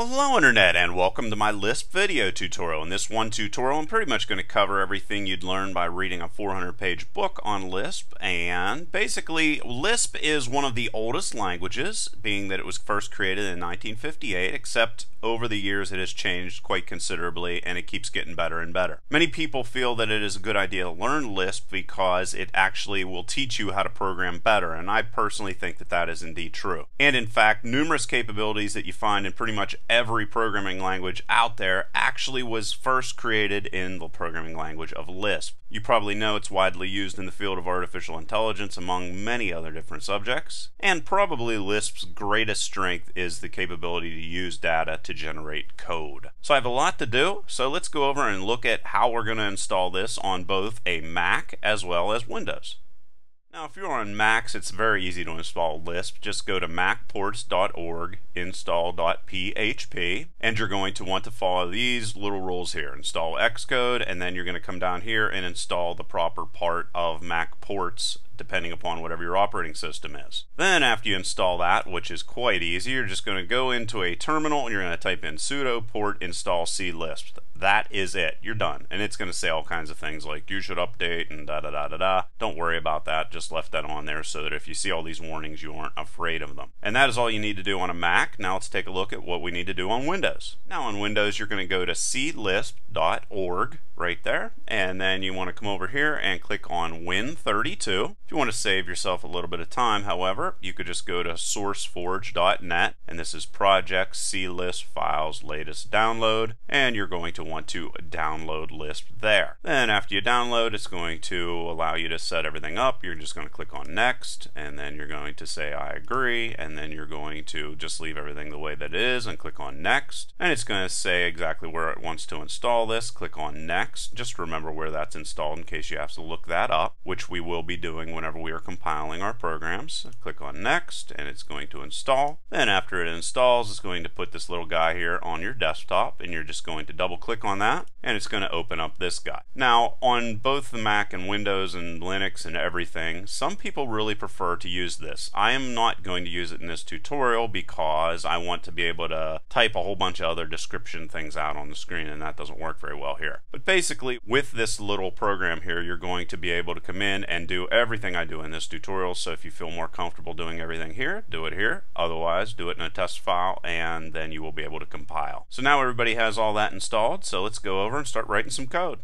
Well, hello Internet and welcome to my Lisp video tutorial. In this one tutorial I'm pretty much going to cover everything you'd learn by reading a 400 page book on Lisp and basically Lisp is one of the oldest languages being that it was first created in 1958 except over the years it has changed quite considerably and it keeps getting better and better. Many people feel that it is a good idea to learn Lisp because it actually will teach you how to program better and I personally think that that is indeed true. And in fact numerous capabilities that you find in pretty much every programming language out there actually was first created in the programming language of Lisp. You probably know it's widely used in the field of artificial intelligence among many other different subjects. And probably Lisp's greatest strength is the capability to use data to generate code. So I have a lot to do, so let's go over and look at how we're going to install this on both a Mac as well as Windows. Now, if you're on Macs, it's very easy to install Lisp. Just go to macports.org, install.php, and you're going to want to follow these little rules here. Install Xcode, and then you're going to come down here and install the proper part of MacPorts depending upon whatever your operating system is. Then after you install that, which is quite easy, you're just going to go into a terminal and you're going to type in sudo port install c lisp. That is it. You're done. And it's going to say all kinds of things like you should update and da da da da da. Don't worry about that. Just left that on there so that if you see all these warnings, you aren't afraid of them. And that is all you need to do on a Mac. Now let's take a look at what we need to do on Windows. Now on Windows, you're going to go to clisp.org right there. And then you want to come over here and click on Win32. If you want to save yourself a little bit of time, however, you could just go to sourceforge.net and this is project clisp files latest download and you're going to want to download Lisp there. Then after you download, it's going to allow you to set everything up. You're just going to click on next, and then you're going to say I agree, and then you're going to just leave everything the way that it is and click on next. And it's going to say exactly where it wants to install this. Click on next. Just remember where that's installed in case you have to look that up, which we will be doing whenever we are compiling our programs. Click on next, and it's going to install. Then after it installs, it's going to put this little guy here on your desktop, and you're just going to double click click on that and it's going to open up this guy. Now on both the Mac and Windows and Linux and everything, some people really prefer to use this. I am not going to use it in this tutorial because I want to be able to type a whole bunch of other description things out on the screen and that doesn't work very well here. But basically with this little program here you're going to be able to come in and do everything I do in this tutorial so if you feel more comfortable doing everything here, do it here. Otherwise do it in a test file and then you will be able to compile. So now everybody has all that installed so let's go over and start writing some code.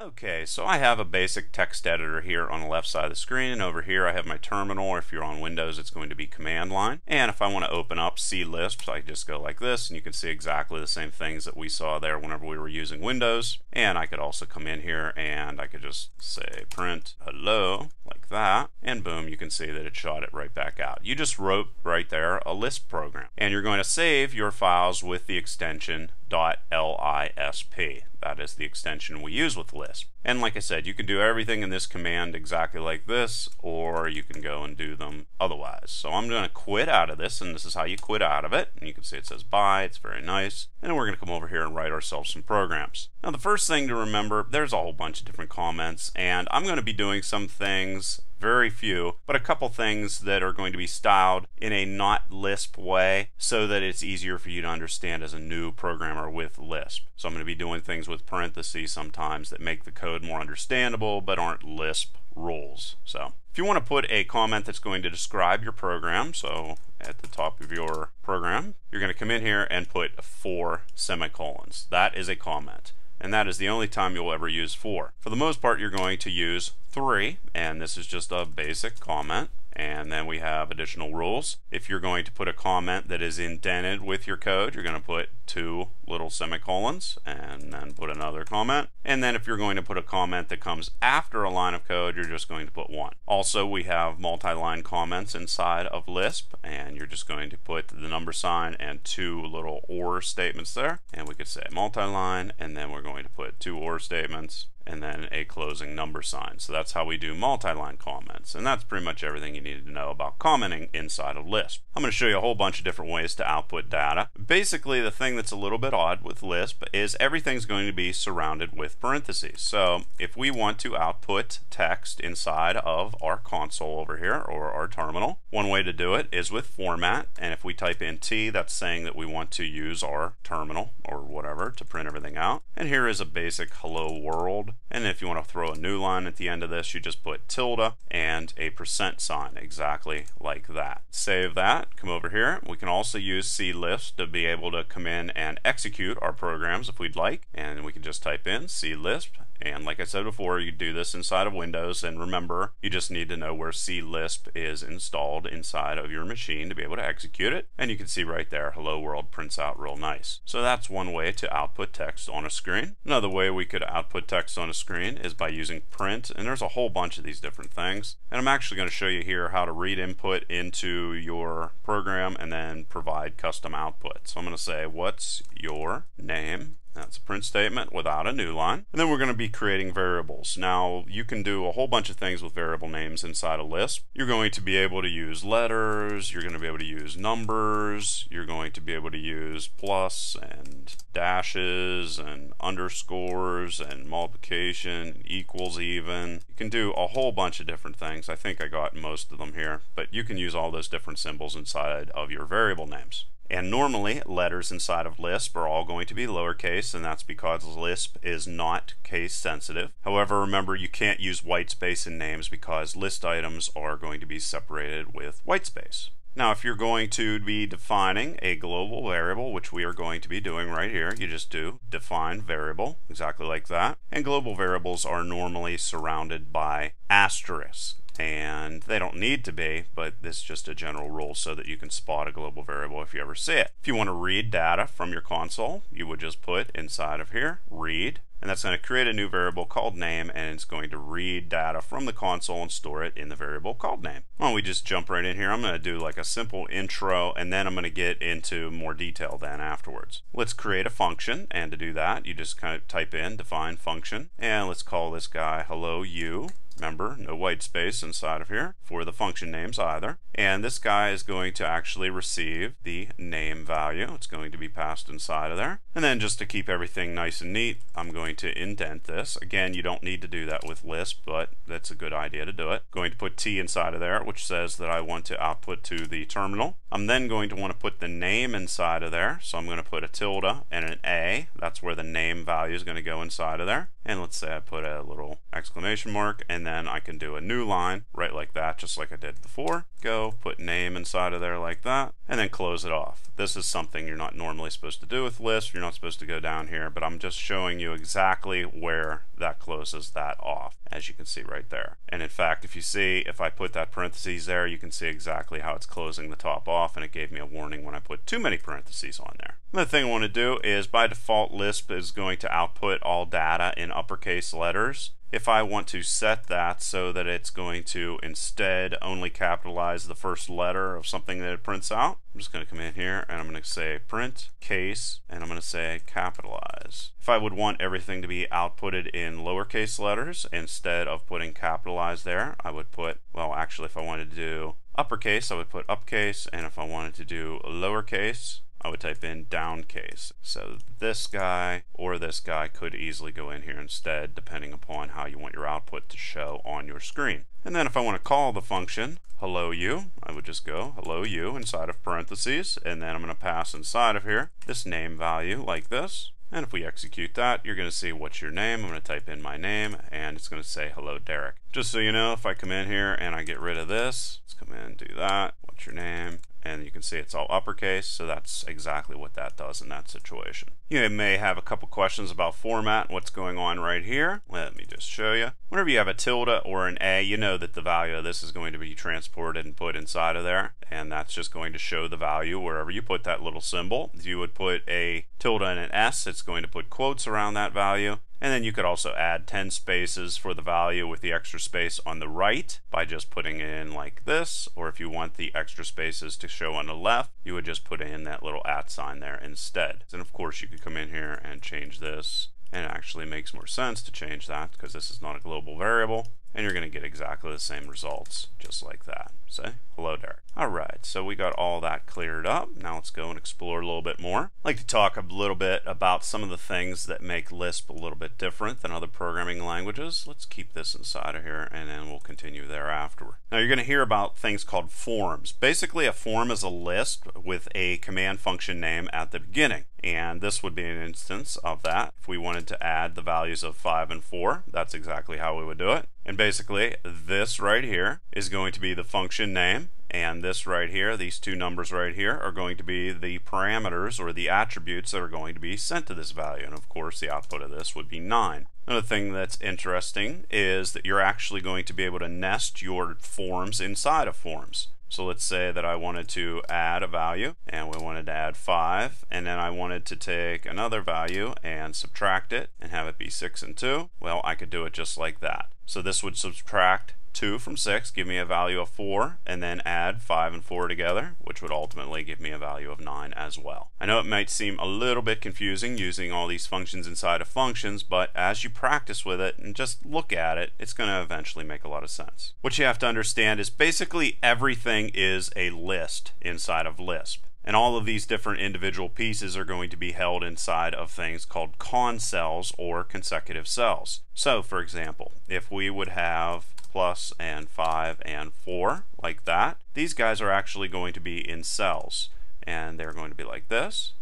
Okay, so I have a basic text editor here on the left side of the screen, and over here I have my terminal, if you're on Windows, it's going to be command line. And if I want to open up C Lisp, I just go like this, and you can see exactly the same things that we saw there whenever we were using Windows. And I could also come in here and I could just say print hello, like that, and boom, you can see that it shot it right back out. You just wrote right there a Lisp program. And you're going to save your files with the extension .lisp. That is the extension we use with Lisp. And like I said, you can do everything in this command exactly like this, or you can go and do them otherwise. So I'm going to quit out of this, and this is how you quit out of it. And you can see it says bye, it's very nice. And we're going to come over here and write ourselves some programs. Now the first thing to remember, there's a whole bunch of different comments, and I'm going to be doing some things very few, but a couple things that are going to be styled in a not Lisp way so that it's easier for you to understand as a new programmer with Lisp. So I'm going to be doing things with parentheses sometimes that make the code more understandable but aren't Lisp rules. So if you want to put a comment that's going to describe your program, so at the top of your program, you're going to come in here and put four semicolons. That is a comment and that is the only time you'll ever use 4. For the most part, you're going to use 3, and this is just a basic comment and then we have additional rules. If you're going to put a comment that is indented with your code, you're going to put two little semicolons and then put another comment. And then if you're going to put a comment that comes after a line of code, you're just going to put one. Also, we have multi-line comments inside of Lisp, and you're just going to put the number sign and two little OR statements there. And we could say multi-line, and then we're going to put two OR statements, and then a closing number sign. So that's how we do multi-line comments. And that's pretty much everything you need to know about commenting inside of Lisp. I'm going to show you a whole bunch of different ways to output data. Basically, the thing that's a little bit odd with Lisp is everything's going to be surrounded with parentheses. So if we want to output text inside of our console over here or our terminal, one way to do it is with format. And if we type in T, that's saying that we want to use our terminal or whatever to print everything out. And here is a basic hello world. And if you want to throw a new line at the end of this, you just put tilde and a percent sign exactly like that. Save that, come over here. We can also use CLisp to be able to come in and execute our programs if we'd like. And we can just type in CLisp and like I said before, you do this inside of Windows, and remember, you just need to know where CLisp is installed inside of your machine to be able to execute it. And you can see right there, Hello World prints out real nice. So that's one way to output text on a screen. Another way we could output text on a screen is by using print, and there's a whole bunch of these different things. And I'm actually going to show you here how to read input into your program and then provide custom output. So I'm going to say, what's your name? That's a print statement without a new line. And then we're going to be creating variables. Now, you can do a whole bunch of things with variable names inside a Lisp. You're going to be able to use letters, you're going to be able to use numbers, you're going to be able to use plus and dashes and underscores and multiplication, equals even. You can do a whole bunch of different things. I think I got most of them here, but you can use all those different symbols inside of your variable names. And normally, letters inside of Lisp are all going to be lowercase, and that's because Lisp is not case sensitive. However, remember you can't use whitespace in names because list items are going to be separated with whitespace. Now, if you're going to be defining a global variable, which we are going to be doing right here, you just do define variable, exactly like that. And global variables are normally surrounded by asterisks and they don't need to be, but this is just a general rule so that you can spot a global variable if you ever see it. If you want to read data from your console, you would just put inside of here, read, and that's going to create a new variable called name and it's going to read data from the console and store it in the variable called name. Well, we just jump right in here. I'm going to do like a simple intro and then I'm going to get into more detail then afterwards. Let's create a function and to do that you just kind of type in define function and let's call this guy hello you Remember, no white space inside of here for the function names either. And this guy is going to actually receive the name value. It's going to be passed inside of there. And then just to keep everything nice and neat, I'm going to indent this. Again, you don't need to do that with Lisp, but that's a good idea to do it. Going to put T inside of there, which says that I want to output to the terminal. I'm then going to want to put the name inside of there. So I'm going to put a tilde and an A. That's where the name value is going to go inside of there. And let's say I put a little exclamation mark and then I can do a new line right like that just like I did before. Go, put name inside of there like that, and then close it off. This is something you're not normally supposed to do with Lisp. You're not supposed to go down here, but I'm just showing you exactly where that closes that off, as you can see right there. And in fact, if you see, if I put that parentheses there, you can see exactly how it's closing the top off, and it gave me a warning when I put too many parentheses on there. Another thing I want to do is by default Lisp is going to output all data in uppercase letters if I want to set that so that it's going to instead only capitalize the first letter of something that it prints out, I'm just going to come in here and I'm going to say print case and I'm going to say capitalize. If I would want everything to be outputted in lowercase letters instead of putting capitalize there, I would put, well actually if I wanted to do uppercase, I would put uppercase and if I wanted to do lowercase, I would type in downcase. So this guy or this guy could easily go in here instead depending upon how you want your output to show on your screen. And then if I want to call the function hello you, I would just go hello you inside of parentheses and then I'm going to pass inside of here this name value like this. And if we execute that, you're going to see what's your name. I'm going to type in my name and it's going to say hello Derek. Just so you know, if I come in here and I get rid of this, let's come in and do that. What's your name? And you can see it's all uppercase so that's exactly what that does in that situation. You may have a couple questions about format what's going on right here. Let me just show you. Whenever you have a tilde or an A you know that the value of this is going to be transported and put inside of there and that's just going to show the value wherever you put that little symbol. If you would put a tilde and an S it's going to put quotes around that value and then you could also add 10 spaces for the value with the extra space on the right by just putting it in like this. Or if you want the extra spaces to show on the left, you would just put in that little at sign there instead. And of course you could come in here and change this and it actually makes more sense to change that because this is not a global variable and you're going to get exactly the same results just like that. Say, hello Derek. Alright, so we got all that cleared up. Now let's go and explore a little bit more. I'd like to talk a little bit about some of the things that make Lisp a little bit different than other programming languages. Let's keep this inside of here and then we'll continue thereafter. Now you're going to hear about things called forms. Basically a form is a list with a command function name at the beginning and this would be an instance of that. If we wanted to add the values of 5 and 4, that's exactly how we would do it. And basically, this right here is going to be the function name, and this right here, these two numbers right here, are going to be the parameters or the attributes that are going to be sent to this value. And of course, the output of this would be 9. Another thing that's interesting is that you're actually going to be able to nest your forms inside of forms. So let's say that I wanted to add a value and we wanted to add 5 and then I wanted to take another value and subtract it and have it be 6 and 2. Well, I could do it just like that. So this would subtract 2 from 6, give me a value of 4, and then add 5 and 4 together, which would ultimately give me a value of 9 as well. I know it might seem a little bit confusing using all these functions inside of functions, but as you practice with it and just look at it, it's going to eventually make a lot of sense. What you have to understand is basically everything is a list inside of Lisp. And all of these different individual pieces are going to be held inside of things called cons cells or consecutive cells. So, for example, if we would have plus and 5 and 4 like that. These guys are actually going to be in cells and they're going to be like this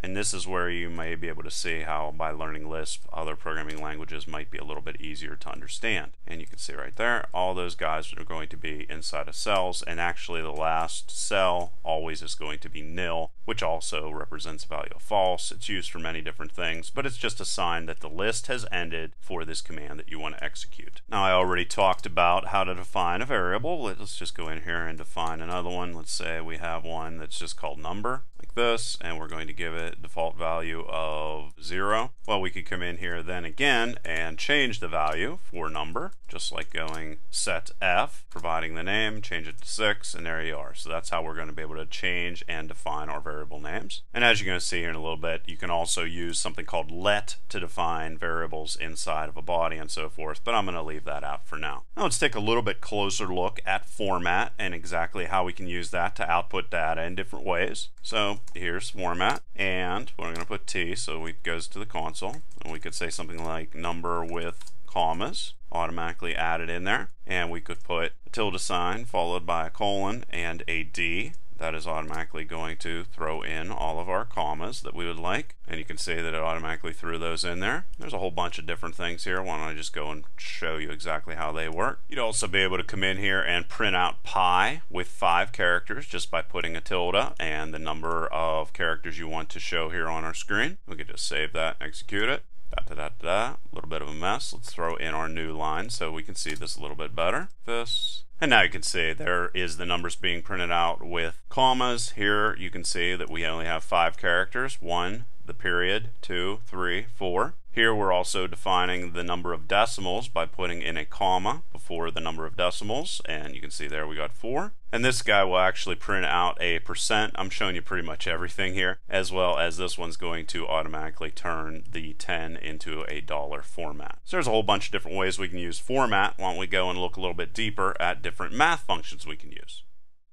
and this is where you may be able to see how by learning Lisp, other programming languages might be a little bit easier to understand. And you can see right there, all those guys are going to be inside of cells, and actually the last cell always is going to be nil, which also represents a value of false. It's used for many different things, but it's just a sign that the list has ended for this command that you want to execute. Now I already talked about how to define a variable. Let's just go in here and define another one. Let's say we have one that's just called number like this and we're going to give it default value of 0. Well, we could come in here then again and change the value for number, just like going set f, providing the name, change it to 6, and there you are. So that's how we're going to be able to change and define our variable names. And as you're going to see here in a little bit, you can also use something called let to define variables inside of a body and so forth, but I'm going to leave that out for now. Now let's take a little bit closer look at format and exactly how we can use that to output data in different ways. So here's format, and we're going to put T, so it goes to the console, and we could say something like number with commas automatically added in there, and we could put a tilde sign followed by a colon and a D that is automatically going to throw in all of our commas that we would like. And you can see that it automatically threw those in there. There's a whole bunch of different things here. Why don't I just go and show you exactly how they work. You'd also be able to come in here and print out pi with five characters just by putting a tilde and the number of characters you want to show here on our screen. We could just save that execute it. Da, da, da, da, a little bit of a mess. Let's throw in our new line so we can see this a little bit better. This and now you can see there is the numbers being printed out with commas. Here you can see that we only have five characters. One, the period, two, three, four. Here we're also defining the number of decimals by putting in a comma before the number of decimals and you can see there we got 4. And this guy will actually print out a percent. I'm showing you pretty much everything here as well as this one's going to automatically turn the 10 into a dollar format. So there's a whole bunch of different ways we can use format. Why don't we go and look a little bit deeper at different math functions we can use.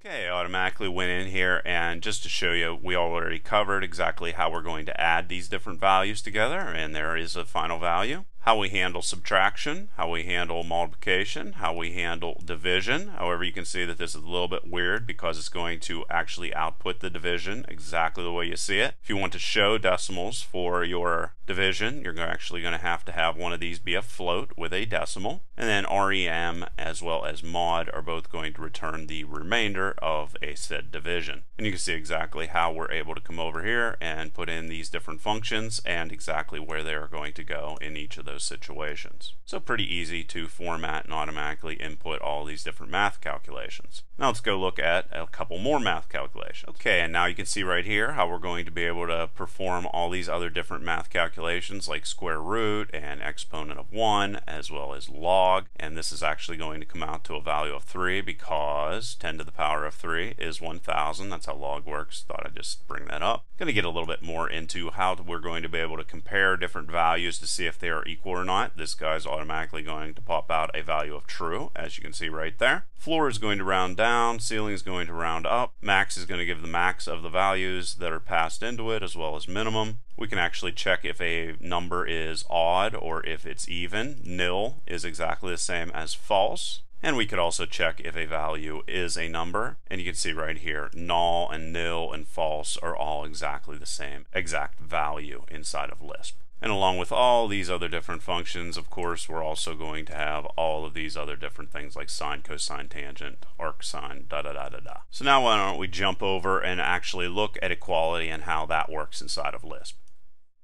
Okay, automatically went in here and just to show you, we already covered exactly how we're going to add these different values together and there is a final value how we handle subtraction, how we handle multiplication, how we handle division. However, you can see that this is a little bit weird because it's going to actually output the division exactly the way you see it. If you want to show decimals for your division, you're actually going to have to have one of these be a float with a decimal. And then REM as well as mod are both going to return the remainder of a said division. And you can see exactly how we're able to come over here and put in these different functions and exactly where they are going to go in each of those those situations. So pretty easy to format and automatically input all these different math calculations. Now let's go look at a couple more math calculations. Okay, and now you can see right here how we're going to be able to perform all these other different math calculations like square root and exponent of 1 as well as log. And this is actually going to come out to a value of 3 because 10 to the power of 3 is 1000. That's how log works. Thought I'd just bring that up. Going to get a little bit more into how we're going to be able to compare different values to see if they are equal or not. This guy's automatically going to pop out a value of true, as you can see right there. Floor is going to round down, ceiling is going to round up, max is going to give the max of the values that are passed into it as well as minimum. We can actually check if a number is odd or if it's even. Nil is exactly the same as false. And we could also check if a value is a number. And you can see right here, null and nil and false are all exactly the same exact value inside of Lisp. And along with all these other different functions, of course, we're also going to have all of these other different things like sine, cosine, tangent, arcsine, da da da da da. So now why don't we jump over and actually look at equality and how that works inside of Lisp.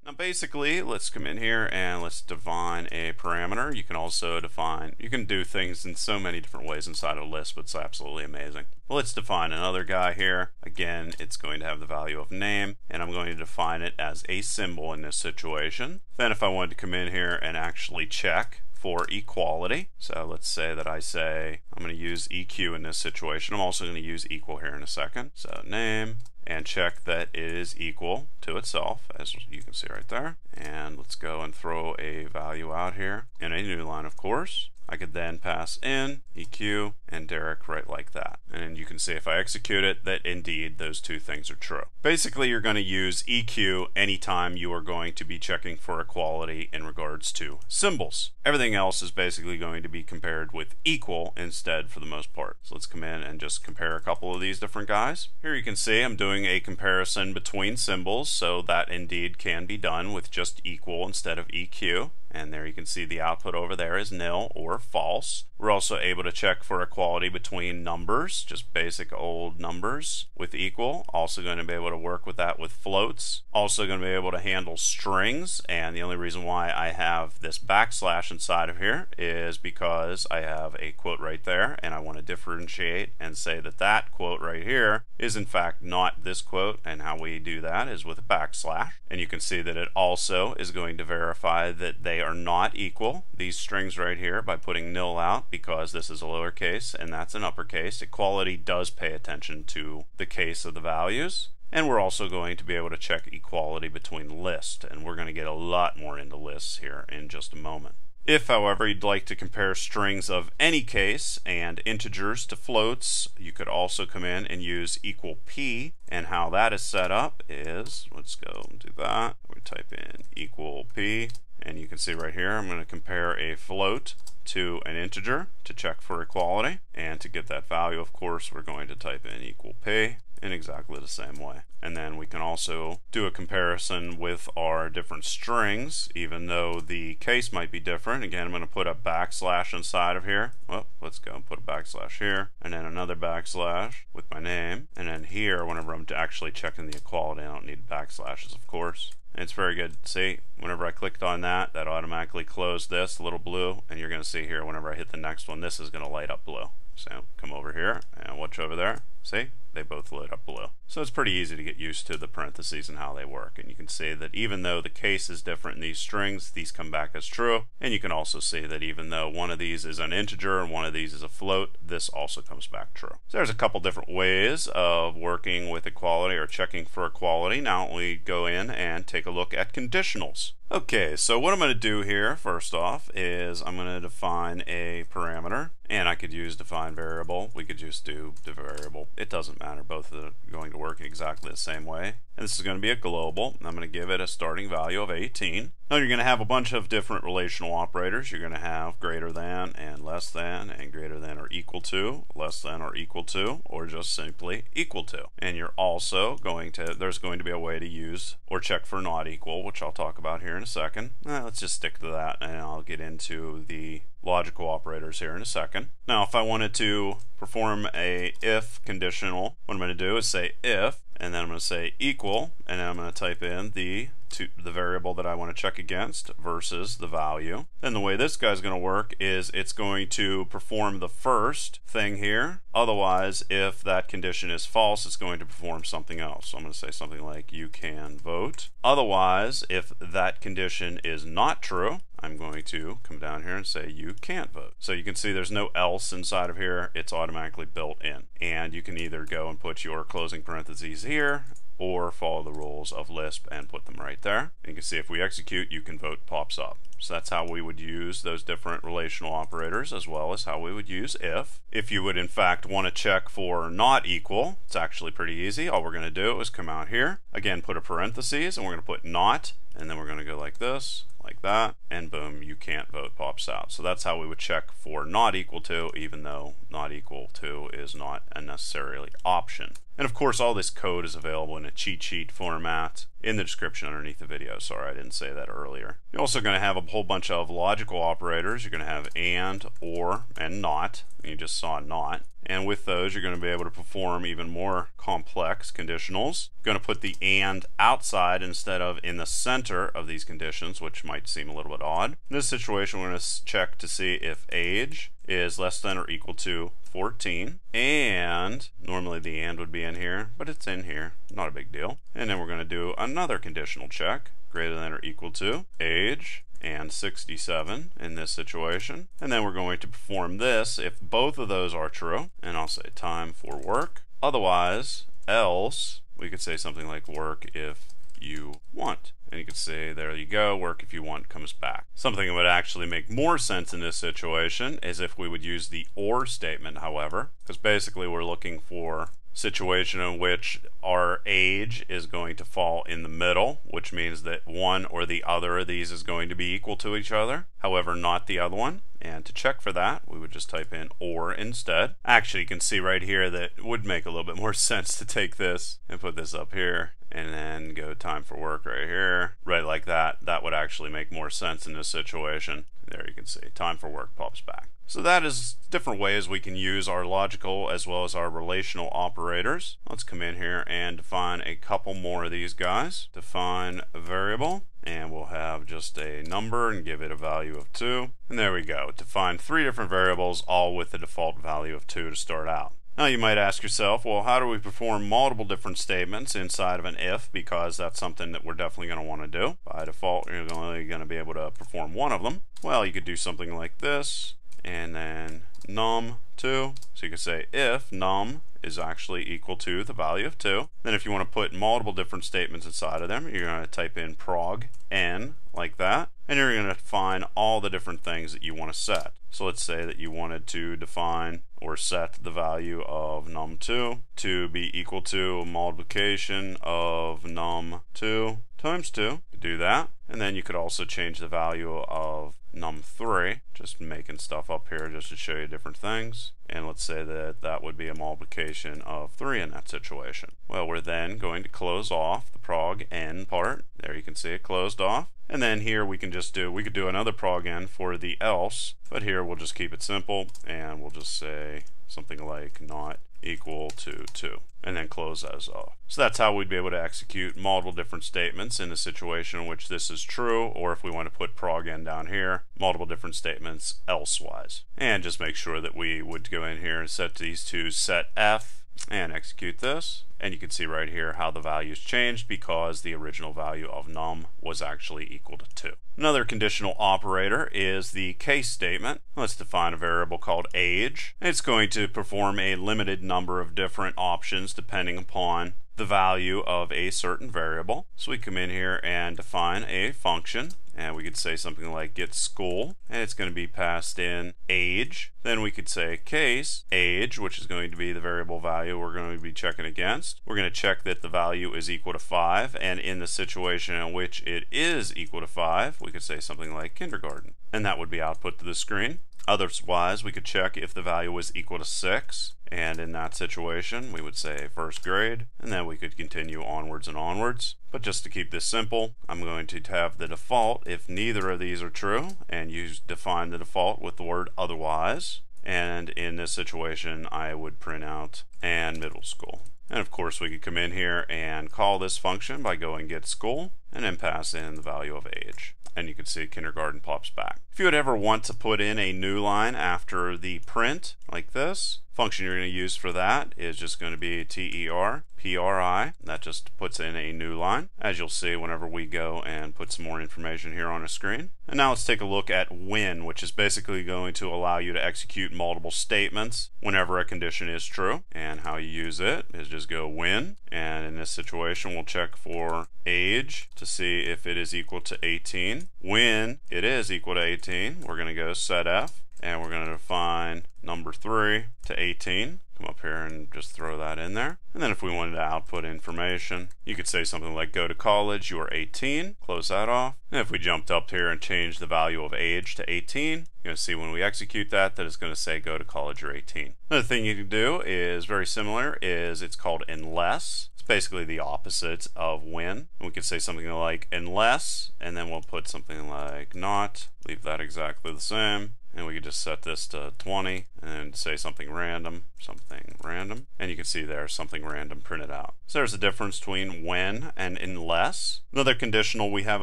Now basically, let's come in here and let's define a parameter. You can also define, you can do things in so many different ways inside of Lisp, but it's absolutely amazing. Well, let's define another guy here. Again, it's going to have the value of name, and I'm going to define it as a symbol in this situation. Then if I wanted to come in here and actually check for equality. So let's say that I say I'm going to use EQ in this situation. I'm also going to use equal here in a second. So name and check that it is equal to itself as you can see right there and let's go and throw a value out here in a new line of course I could then pass in EQ and Derek right like that. And you can see if I execute it that indeed those two things are true. Basically you're going to use EQ anytime you are going to be checking for equality in regards to symbols. Everything else is basically going to be compared with equal instead for the most part. So let's come in and just compare a couple of these different guys. Here you can see I'm doing a comparison between symbols so that indeed can be done with just equal instead of EQ and there you can see the output over there is nil or false. We're also able to check for equality between numbers, just basic old numbers with equal. Also going to be able to work with that with floats. Also going to be able to handle strings, and the only reason why I have this backslash inside of here is because I have a quote right there, and I want to differentiate and say that that quote right here is in fact not this quote, and how we do that is with a backslash. And you can see that it also is going to verify that they are not equal, these strings right here, by putting nil out because this is a lowercase and that's an uppercase. Equality does pay attention to the case of the values. And we're also going to be able to check equality between lists, and we're going to get a lot more into lists here in just a moment. If, however, you'd like to compare strings of any case and integers to floats, you could also come in and use equalp. And how that is set up is, let's go and do that. We type in equalp, and you can see right here, I'm going to compare a float to an integer to check for equality. And to get that value, of course, we're going to type in equal p in exactly the same way. And then we can also do a comparison with our different strings, even though the case might be different. Again, I'm going to put a backslash inside of here. Well, let's go and put a backslash here, and then another backslash with my name. And then here, whenever I'm actually checking the equality, I don't need backslashes, of course. It's very good. See, whenever I clicked on that, that automatically closed this, little blue, and you're going to see here, whenever I hit the next one, this is going to light up blue. So come over here and watch over there. See? They both lit up blue. So it's pretty easy to get used to the parentheses and how they work. And you can see that even though the case is different in these strings, these come back as true. And you can also see that even though one of these is an integer and one of these is a float, this also comes back true. So there's a couple different ways of working with equality or checking for equality. Now we go in and take a look at conditionals. Okay, so what I'm going to do here, first off, is I'm going to define a parameter, and I could use define variable. We could just do the variable. It doesn't matter. Both are going to work in exactly the same way. And this is going to be a global. I'm going to give it a starting value of 18. Now you're going to have a bunch of different relational operators. You're going to have greater than and less than and greater than or equal to, less than or equal to, or just simply equal to. And you're also going to, there's going to be a way to use or check for not equal, which I'll talk about here in a second. Eh, let's just stick to that and I'll get into the logical operators here in a second. Now if I wanted to perform a if conditional, what I'm going to do is say if and then I'm going to say equal, and I'm going to type in the to the variable that I want to check against versus the value. And the way this guy's going to work is it's going to perform the first thing here. Otherwise, if that condition is false, it's going to perform something else. So I'm going to say something like you can vote. Otherwise, if that condition is not true, I'm going to come down here and say you can't vote. So you can see there's no else inside of here. It's automatically built in. And you can either go and put your closing parentheses here or follow the rules of Lisp and put them right there. And you can see if we execute, you can vote pops up. So that's how we would use those different relational operators as well as how we would use if. If you would in fact want to check for not equal, it's actually pretty easy. All we're going to do is come out here, again put a parentheses and we're going to put not and then we're going to go like this like that, and boom, you can't vote pops out. So that's how we would check for not equal to, even though not equal to is not a necessarily option. And of course, all this code is available in a cheat sheet format in the description underneath the video. Sorry, I didn't say that earlier. You're also going to have a whole bunch of logical operators. You're going to have and, or, and not. You just saw not. And with those, you're going to be able to perform even more complex conditionals. You're going to put the and outside instead of in the center of these conditions, which might seem a little bit odd. In this situation, we're going to check to see if age is less than or equal to 14. And normally the and would be in here, but it's in here. Not a big deal. And then we're going to do another conditional check, greater than or equal to age and 67 in this situation. And then we're going to perform this if both of those are true. And I'll say time for work. Otherwise, else, we could say something like work if you want. And you could say, there you go, work if you want comes back. Something that would actually make more sense in this situation is if we would use the OR statement, however, because basically we're looking for situation in which our age is going to fall in the middle, which means that one or the other of these is going to be equal to each other, however not the other one. And to check for that, we would just type in OR instead. Actually, you can see right here that it would make a little bit more sense to take this and put this up here and then go time for work right here. Right like that. That would actually make more sense in this situation. There you can see time for work pops back. So that is different ways we can use our logical as well as our relational operators. Let's come in here and define a couple more of these guys. Define a variable and we'll have just a number and give it a value of 2. And there we go. Define three different variables all with the default value of 2 to start out. Now you might ask yourself, well, how do we perform multiple different statements inside of an if? Because that's something that we're definitely going to want to do. By default, you're only going to be able to perform one of them. Well, you could do something like this and then num2. So you can say if num is actually equal to the value of 2. Then if you want to put multiple different statements inside of them, you're going to type in prog n like that. And you're going to define all the different things that you want to set. So let's say that you wanted to define or set the value of num2 to be equal to multiplication of num2 times 2. Do that. And then you could also change the value of num3, just making stuff up here just to show you different things. And let's say that that would be a multiplication of 3 in that situation. Well, we're then going to close off the progn part. There you can see it closed off. And then here we can just do, we could do another progn for the else, but here we'll just keep it simple and we'll just say something like not equal to 2 and then close those off. So that's how we'd be able to execute multiple different statements in a situation in which this is true or if we want to put progn down here, multiple different statements elsewise. And just make sure that we would go in here and set these to set f and execute this and you can see right here how the values changed because the original value of num was actually equal to 2. Another conditional operator is the case statement. Let's define a variable called age. It's going to perform a limited number of different options depending upon the value of a certain variable. So we come in here and define a function and we could say something like get school and it's going to be passed in age. Then we could say case age which is going to be the variable value we're going to be checking against. We're going to check that the value is equal to 5 and in the situation in which it is equal to 5 we could say something like kindergarten. And that would be output to the screen Otherwise, we could check if the value was equal to 6, and in that situation, we would say first grade, and then we could continue onwards and onwards. But just to keep this simple, I'm going to have the default if neither of these are true, and you define the default with the word otherwise. And in this situation, I would print out and middle school. And of course we could come in here and call this function by going get school and then pass in the value of age and you can see kindergarten pops back. If you would ever want to put in a new line after the print like this, function you're going to use for that is just going to be ter pri. That just puts in a new line, as you'll see whenever we go and put some more information here on a screen. And now let's take a look at when, which is basically going to allow you to execute multiple statements whenever a condition is true. And how you use it is just go when, and in this situation we'll check for age to see if it is equal to 18. When it is equal to 18, we're going to go setf, and we're going to define number 3 to 18 come up here and just throw that in there. And then if we wanted to output information, you could say something like go to college, you are 18, close that off. And if we jumped up here and changed the value of age to 18, you're going to see when we execute that, that it's going to say go to college, you're 18. Another thing you can do is very similar, is it's called unless. It's basically the opposite of when. we could say something like unless, and then we'll put something like not, leave that exactly the same and we could just set this to 20 and say something random, something random, and you can see there's something random printed out. So there's a difference between when and unless. Another conditional we have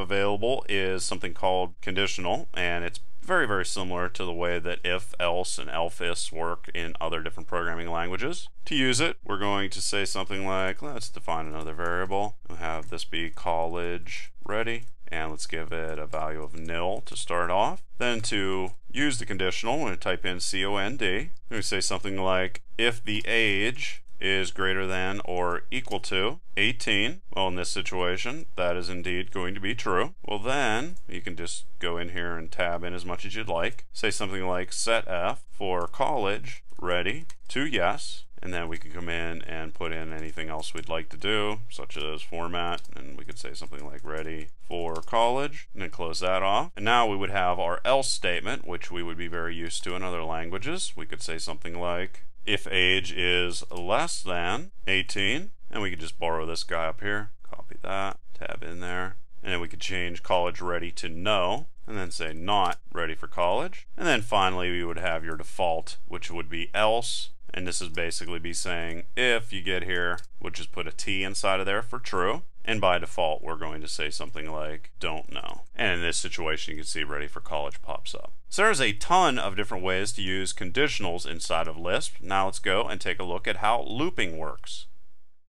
available is something called conditional, and it's very, very similar to the way that if, else, and else work in other different programming languages. To use it, we're going to say something like, let's define another variable. We'll have this be college ready and let's give it a value of nil to start off. Then to use the conditional, I'm going to type in COND. I'm going to say something like if the age is greater than or equal to 18. Well, in this situation, that is indeed going to be true. Well, then you can just go in here and tab in as much as you'd like. Say something like setf for college ready to yes and then we can come in and put in anything else we'd like to do such as format and we could say something like ready for college and then close that off. And now we would have our else statement which we would be very used to in other languages. We could say something like if age is less than 18 and we could just borrow this guy up here copy that tab in there and then we could change college ready to no and then say not ready for college. And then finally we would have your default which would be else and this is basically be saying if you get here, we'll just put a T inside of there for true. And by default, we're going to say something like don't know. And in this situation, you can see ready for college pops up. So there's a ton of different ways to use conditionals inside of Lisp. Now let's go and take a look at how looping works.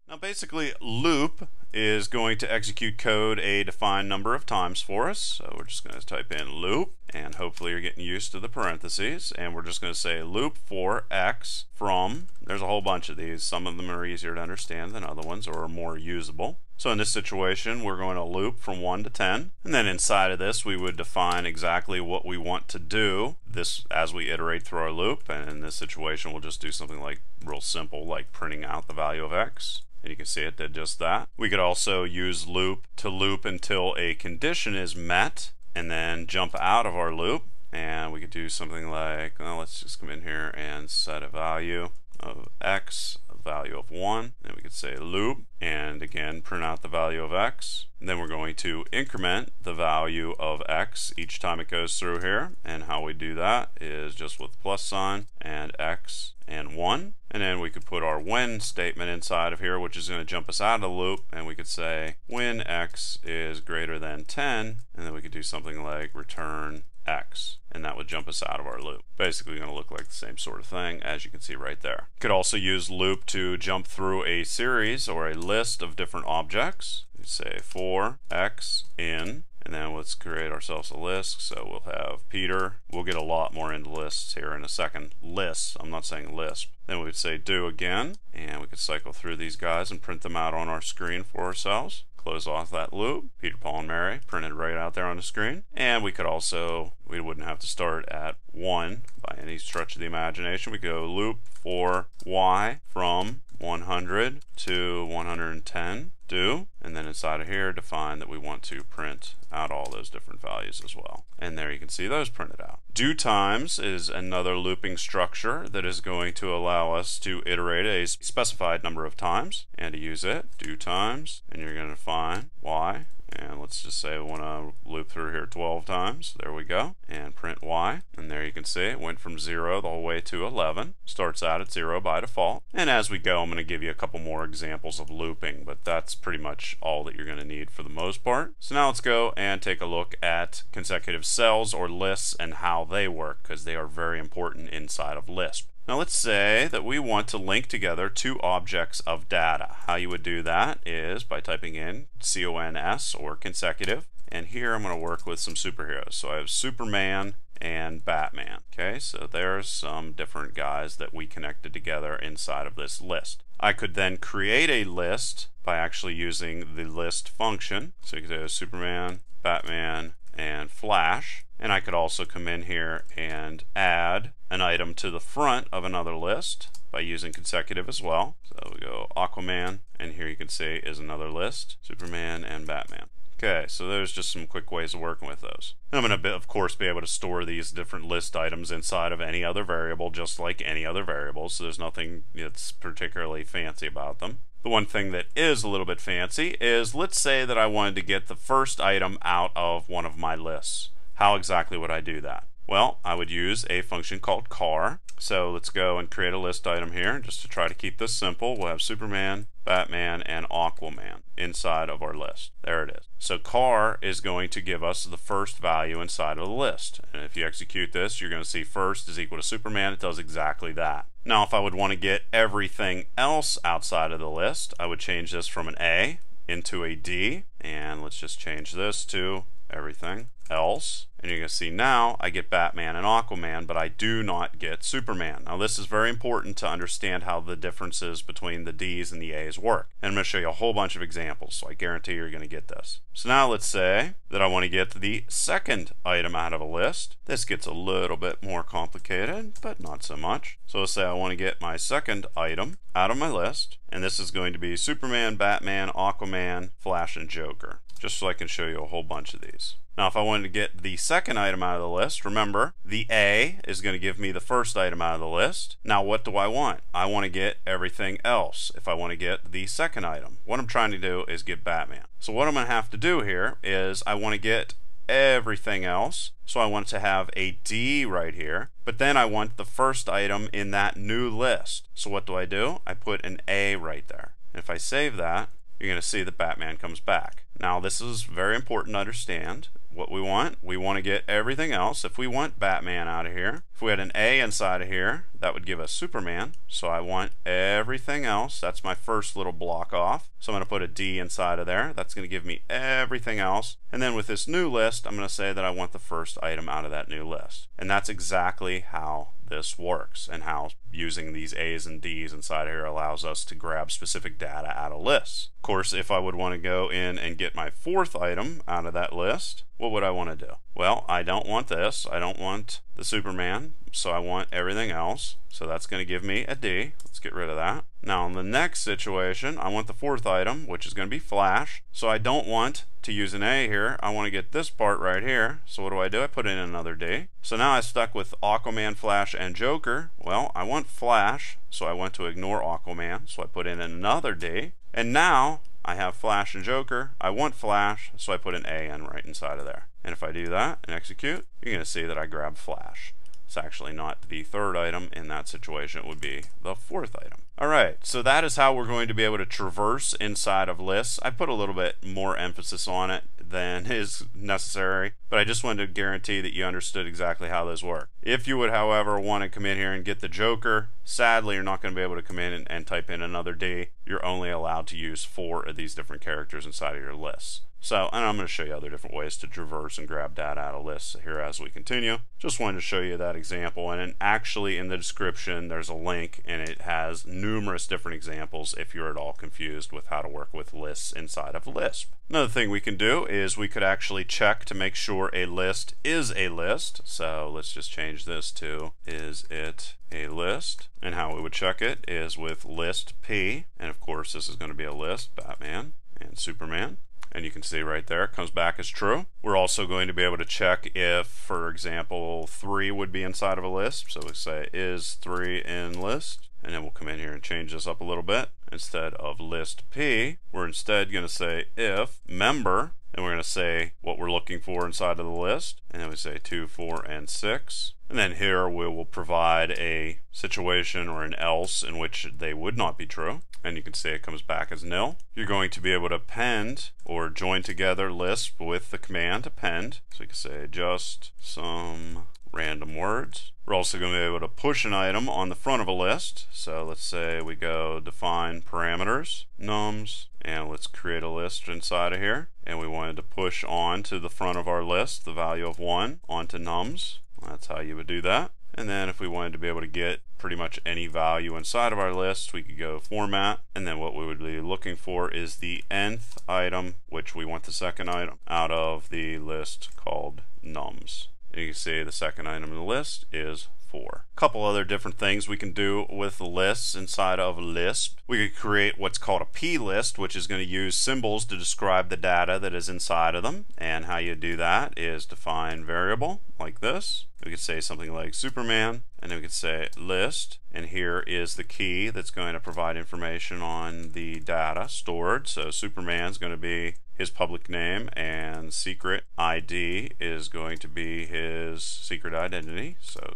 Now basically loop is going to execute code a defined number of times for us. So we're just going to type in loop and hopefully you're getting used to the parentheses. And we're just going to say loop for x from, there's a whole bunch of these, some of them are easier to understand than other ones or are more usable. So in this situation we're going to loop from 1 to 10 and then inside of this we would define exactly what we want to do this as we iterate through our loop. And in this situation we'll just do something like real simple like printing out the value of x and you can see it did just that. We could also use loop to loop until a condition is met and then jump out of our loop and we could do something like, well, let's just come in here and set a value of x, a value of 1, and we could say loop, and again print out the value of x. And then we're going to increment the value of x each time it goes through here, and how we do that is just with plus sign and x and 1. And then we could put our when statement inside of here, which is going to jump us out of the loop, and we could say when x is greater than 10, and then we could do something like return x and that would jump us out of our loop. Basically going to look like the same sort of thing as you can see right there. You could also use loop to jump through a series or a list of different objects. Say for x in and then let's create ourselves a list. So we'll have Peter. We'll get a lot more into lists here in a second. Lists, I'm not saying Lisp. Then we would say do again, and we could cycle through these guys and print them out on our screen for ourselves close off that loop. Peter, Paul, and Mary printed right out there on the screen. And we could also, we wouldn't have to start at 1 by any stretch of the imagination. We go loop for y from 100 to 110 do and then inside of here define that we want to print out all those different values as well. And there you can see those printed out. Do times is another looping structure that is going to allow us to iterate a specified number of times and to use it. Do times and you're going to define y And let's just say we want to loop through here 12 times. There we go. And print y. And there you can see it went from 0 the whole way to 11. Starts out at 0 by default. And as we go, I'm going to give you a couple more examples of looping, but that's pretty much all that you're going to need for the most part. So now let's go and take a look at consecutive cells or lists and how they work, because they are very important inside of Lisp. Now let's say that we want to link together two objects of data. How you would do that is by typing in CONS or consecutive. And here I'm going to work with some superheroes. So I have Superman and Batman. Okay, so there's some different guys that we connected together inside of this list. I could then create a list by actually using the list function. So you could do Superman, Batman, and Flash. And I could also come in here and add an item to the front of another list by using consecutive as well. So we go Aquaman, and here you can see is another list, Superman and Batman. Okay, so there's just some quick ways of working with those. And I'm going to, of course, be able to store these different list items inside of any other variable, just like any other variable, so there's nothing that's particularly fancy about them. The one thing that is a little bit fancy is let's say that I wanted to get the first item out of one of my lists. How exactly would I do that? Well, I would use a function called car. So let's go and create a list item here just to try to keep this simple. We'll have Superman, Batman, and Aquaman inside of our list. There it is. So car is going to give us the first value inside of the list. And if you execute this, you're going to see first is equal to Superman. It does exactly that. Now, if I would want to get everything else outside of the list, I would change this from an A into a D. And let's just change this to everything else. And you're going to see now I get Batman and Aquaman, but I do not get Superman. Now this is very important to understand how the differences between the D's and the A's work. And I'm going to show you a whole bunch of examples, so I guarantee you're going to get this. So now let's say that I want to get the second item out of a list. This gets a little bit more complicated, but not so much. So let's say I want to get my second item out of my list, and this is going to be Superman, Batman, Aquaman, Flash, and Joker just so I can show you a whole bunch of these. Now if I wanted to get the second item out of the list, remember the A is going to give me the first item out of the list. Now what do I want? I want to get everything else if I want to get the second item. What I'm trying to do is get Batman. So what I'm going to have to do here is I want to get everything else. So I want to have a D right here, but then I want the first item in that new list. So what do I do? I put an A right there. If I save that, you're going to see that Batman comes back. Now this is very important to understand what we want. We want to get everything else. If we want Batman out of here, if we had an A inside of here, that would give us Superman. So I want everything else. That's my first little block off. So I'm going to put a D inside of there. That's going to give me everything else. And then with this new list, I'm going to say that I want the first item out of that new list. And that's exactly how this works and how using these A's and D's inside here allows us to grab specific data out of lists. Of course, if I would want to go in and get my fourth item out of that list, what would I want to do? Well, I don't want this. I don't want the Superman, so I want everything else. So that's going to give me a D. Let's get rid of that. Now in the next situation, I want the fourth item, which is going to be Flash. So I don't want to use an A here. I want to get this part right here. So what do I do? I put in another D. So now I stuck with Aquaman, Flash, and Joker. Well, I want Flash, so I want to ignore Aquaman. So I put in another D. And now I have Flash and Joker. I want Flash, so I put an A in right inside of there. And if I do that and execute, you're going to see that I grab Flash. It's actually not the third item in that situation, it would be the fourth item. Alright, so that is how we're going to be able to traverse inside of lists. I put a little bit more emphasis on it than is necessary, but I just wanted to guarantee that you understood exactly how those work. If you would, however, want to come in here and get the Joker, sadly you're not going to be able to come in and, and type in another D. You're only allowed to use four of these different characters inside of your lists. So, and I'm going to show you other different ways to traverse and grab data out of lists here as we continue. Just wanted to show you that example, and actually in the description there's a link, and it has numerous different examples if you're at all confused with how to work with lists inside of Lisp. Another thing we can do is we could actually check to make sure a list is a list. So let's just change this to is it a list? And how we would check it is with list P, and of course this is going to be a list, Batman and Superman and you can see right there it comes back as true. We're also going to be able to check if, for example, 3 would be inside of a list. So we say is 3 in list, and then we'll come in here and change this up a little bit. Instead of list P, we're instead going to say if member and we're going to say what we're looking for inside of the list. And then we say 2, 4, and 6. And then here we will provide a situation or an else in which they would not be true. And you can see it comes back as nil. You're going to be able to append or join together lists with the command append. So you can say just some random words. We're also going to be able to push an item on the front of a list. So let's say we go define parameters, nums, and let's create a list inside of here. And we wanted to push on to the front of our list the value of 1 onto nums. That's how you would do that. And then if we wanted to be able to get pretty much any value inside of our list, we could go format. And then what we would be looking for is the nth item, which we want the second item out of the list called nums. And you can see the second item in the list is 4. A couple other different things we can do with lists inside of Lisp. We could create what's called a plist, which is going to use symbols to describe the data that is inside of them. And how you do that is define variable like this. We could say something like Superman, and then we could say list, and here is the key that's going to provide information on the data stored. So Superman's going to be his public name and secret ID is going to be his secret identity. So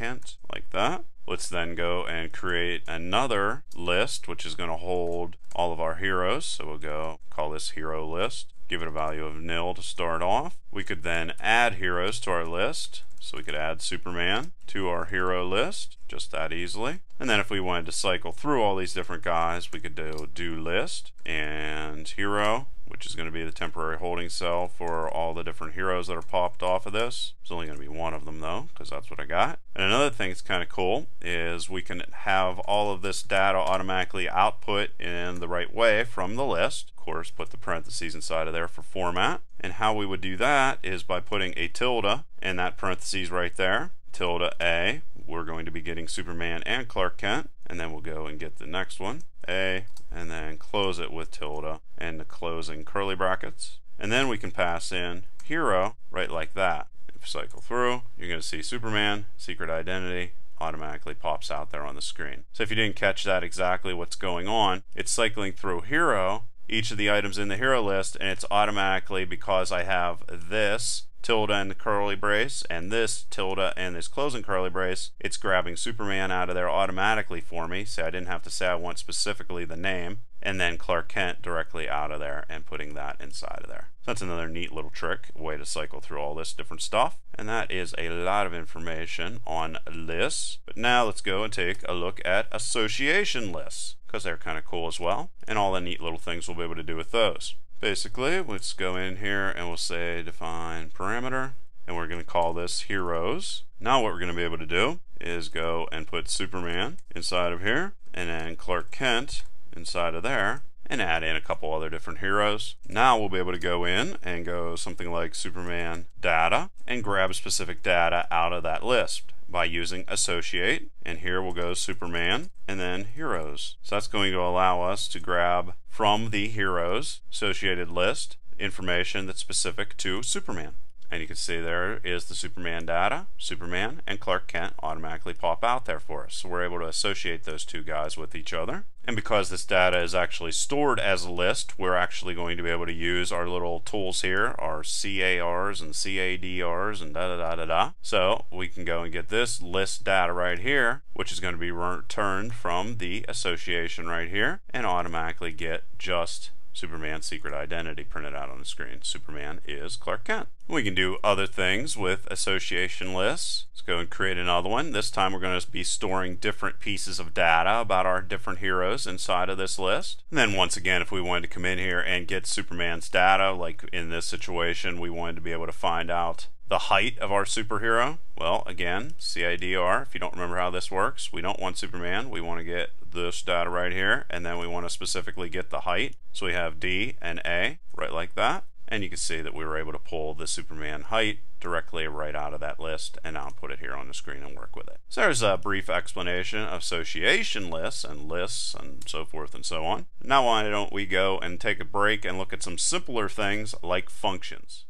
Kent, like that. Let's then go and create another list, which is going to hold all of our heroes. So we'll go call this hero list. Give it a value of nil to start off. We could then add heroes to our list. So we could add Superman to our hero list just that easily. And then if we wanted to cycle through all these different guys, we could do do list and hero, which is going to be the temporary holding cell for all the different heroes that are popped off of this. There's only going to be one of them though, because that's what I got. And another thing that's kind of cool is we can have all of this data automatically output in the right way from the list. Of course, put the parentheses inside of there for format. And how we would do that is by putting a tilde in that parentheses right there, tilde A. We're going to be getting Superman and Clark Kent, and then we'll go and get the next one, A, and then close it with tilde and the closing curly brackets. And then we can pass in hero right like that. If you cycle through, you're going to see Superman, secret identity, automatically pops out there on the screen. So if you didn't catch that exactly what's going on, it's cycling through hero each of the items in the hero list and it's automatically because I have this tilde and the curly brace and this tilde and this closing curly brace it's grabbing Superman out of there automatically for me. So I didn't have to say I want specifically the name and then Clark Kent directly out of there and putting that inside of there. So that's another neat little trick, way to cycle through all this different stuff. And that is a lot of information on lists. But now let's go and take a look at association lists because they're kind of cool as well. And all the neat little things we'll be able to do with those. Basically, let's go in here and we'll say define parameter. And we're going to call this heroes. Now what we're going to be able to do is go and put Superman inside of here. And then Clark Kent inside of there and add in a couple other different heroes. Now we'll be able to go in and go something like Superman data and grab specific data out of that list by using associate and here we'll go Superman and then heroes. So that's going to allow us to grab from the heroes associated list information that's specific to Superman. And you can see there is the Superman data. Superman and Clark Kent automatically pop out there for us. So we're able to associate those two guys with each other. And because this data is actually stored as a list, we're actually going to be able to use our little tools here, our CARs and CADRs and da da da da da. So we can go and get this list data right here, which is going to be returned from the association right here, and automatically get just Superman's secret identity printed out on the screen. Superman is Clark Kent. We can do other things with association lists. Let's go and create another one. This time we're going to be storing different pieces of data about our different heroes inside of this list. And then once again, if we wanted to come in here and get Superman's data, like in this situation, we wanted to be able to find out the height of our superhero. Well, again, CDR, if you don't remember how this works, we don't want Superman. We want to get this data right here, and then we want to specifically get the height. So we have D and A, right like that. And you can see that we were able to pull the Superman height directly right out of that list and I'll put it here on the screen and work with it. So there's a brief explanation of association lists and lists and so forth and so on. Now why don't we go and take a break and look at some simpler things like functions.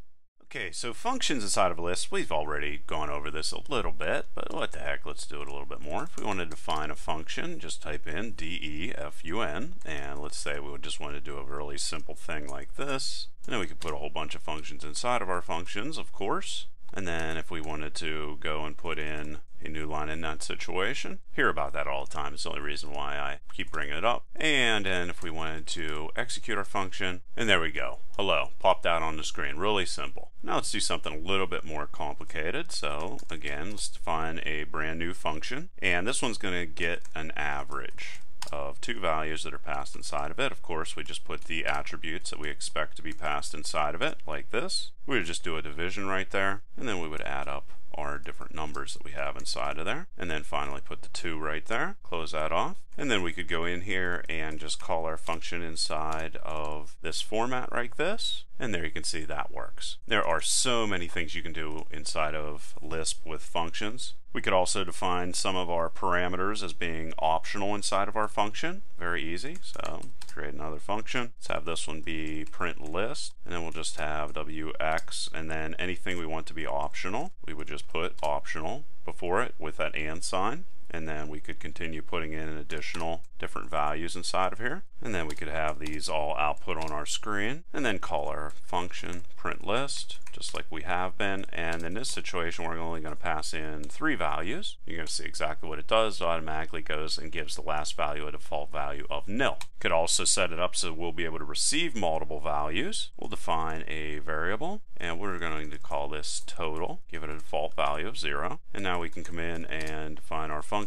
Okay, so functions inside of a list, we've already gone over this a little bit, but what the heck, let's do it a little bit more. If we want to define a function, just type in D-E-F-U-N, and let's say we just want to do a really simple thing like this. And then we could put a whole bunch of functions inside of our functions, of course. And then if we wanted to go and put in a new line in that situation. Hear about that all the time. It's the only reason why I keep bringing it up. And then if we wanted to execute our function, and there we go. Hello, popped out on the screen. Really simple. Now let's do something a little bit more complicated. So again, let's define a brand new function. And this one's going to get an average of two values that are passed inside of it. Of course, we just put the attributes that we expect to be passed inside of it, like this. We would just do a division right there, and then we would add up our different numbers that we have inside of there. And then finally put the 2 right there, close that off. And then we could go in here and just call our function inside of this format like this. And there you can see that works. There are so many things you can do inside of Lisp with functions. We could also define some of our parameters as being optional inside of our function. Very easy. So create another function. Let's have this one be print list, and then we'll just have wx, and then anything we want to be optional, we would just put optional before it with that and sign and then we could continue putting in additional different values inside of here. And then we could have these all output on our screen and then call our function print list just like we have been. And in this situation we're only going to pass in three values. You're going to see exactly what it does. It automatically goes and gives the last value a default value of nil. Could also set it up so we'll be able to receive multiple values. We'll define a variable and we're going to call this total give it a default value of zero. And now we can come in and define our function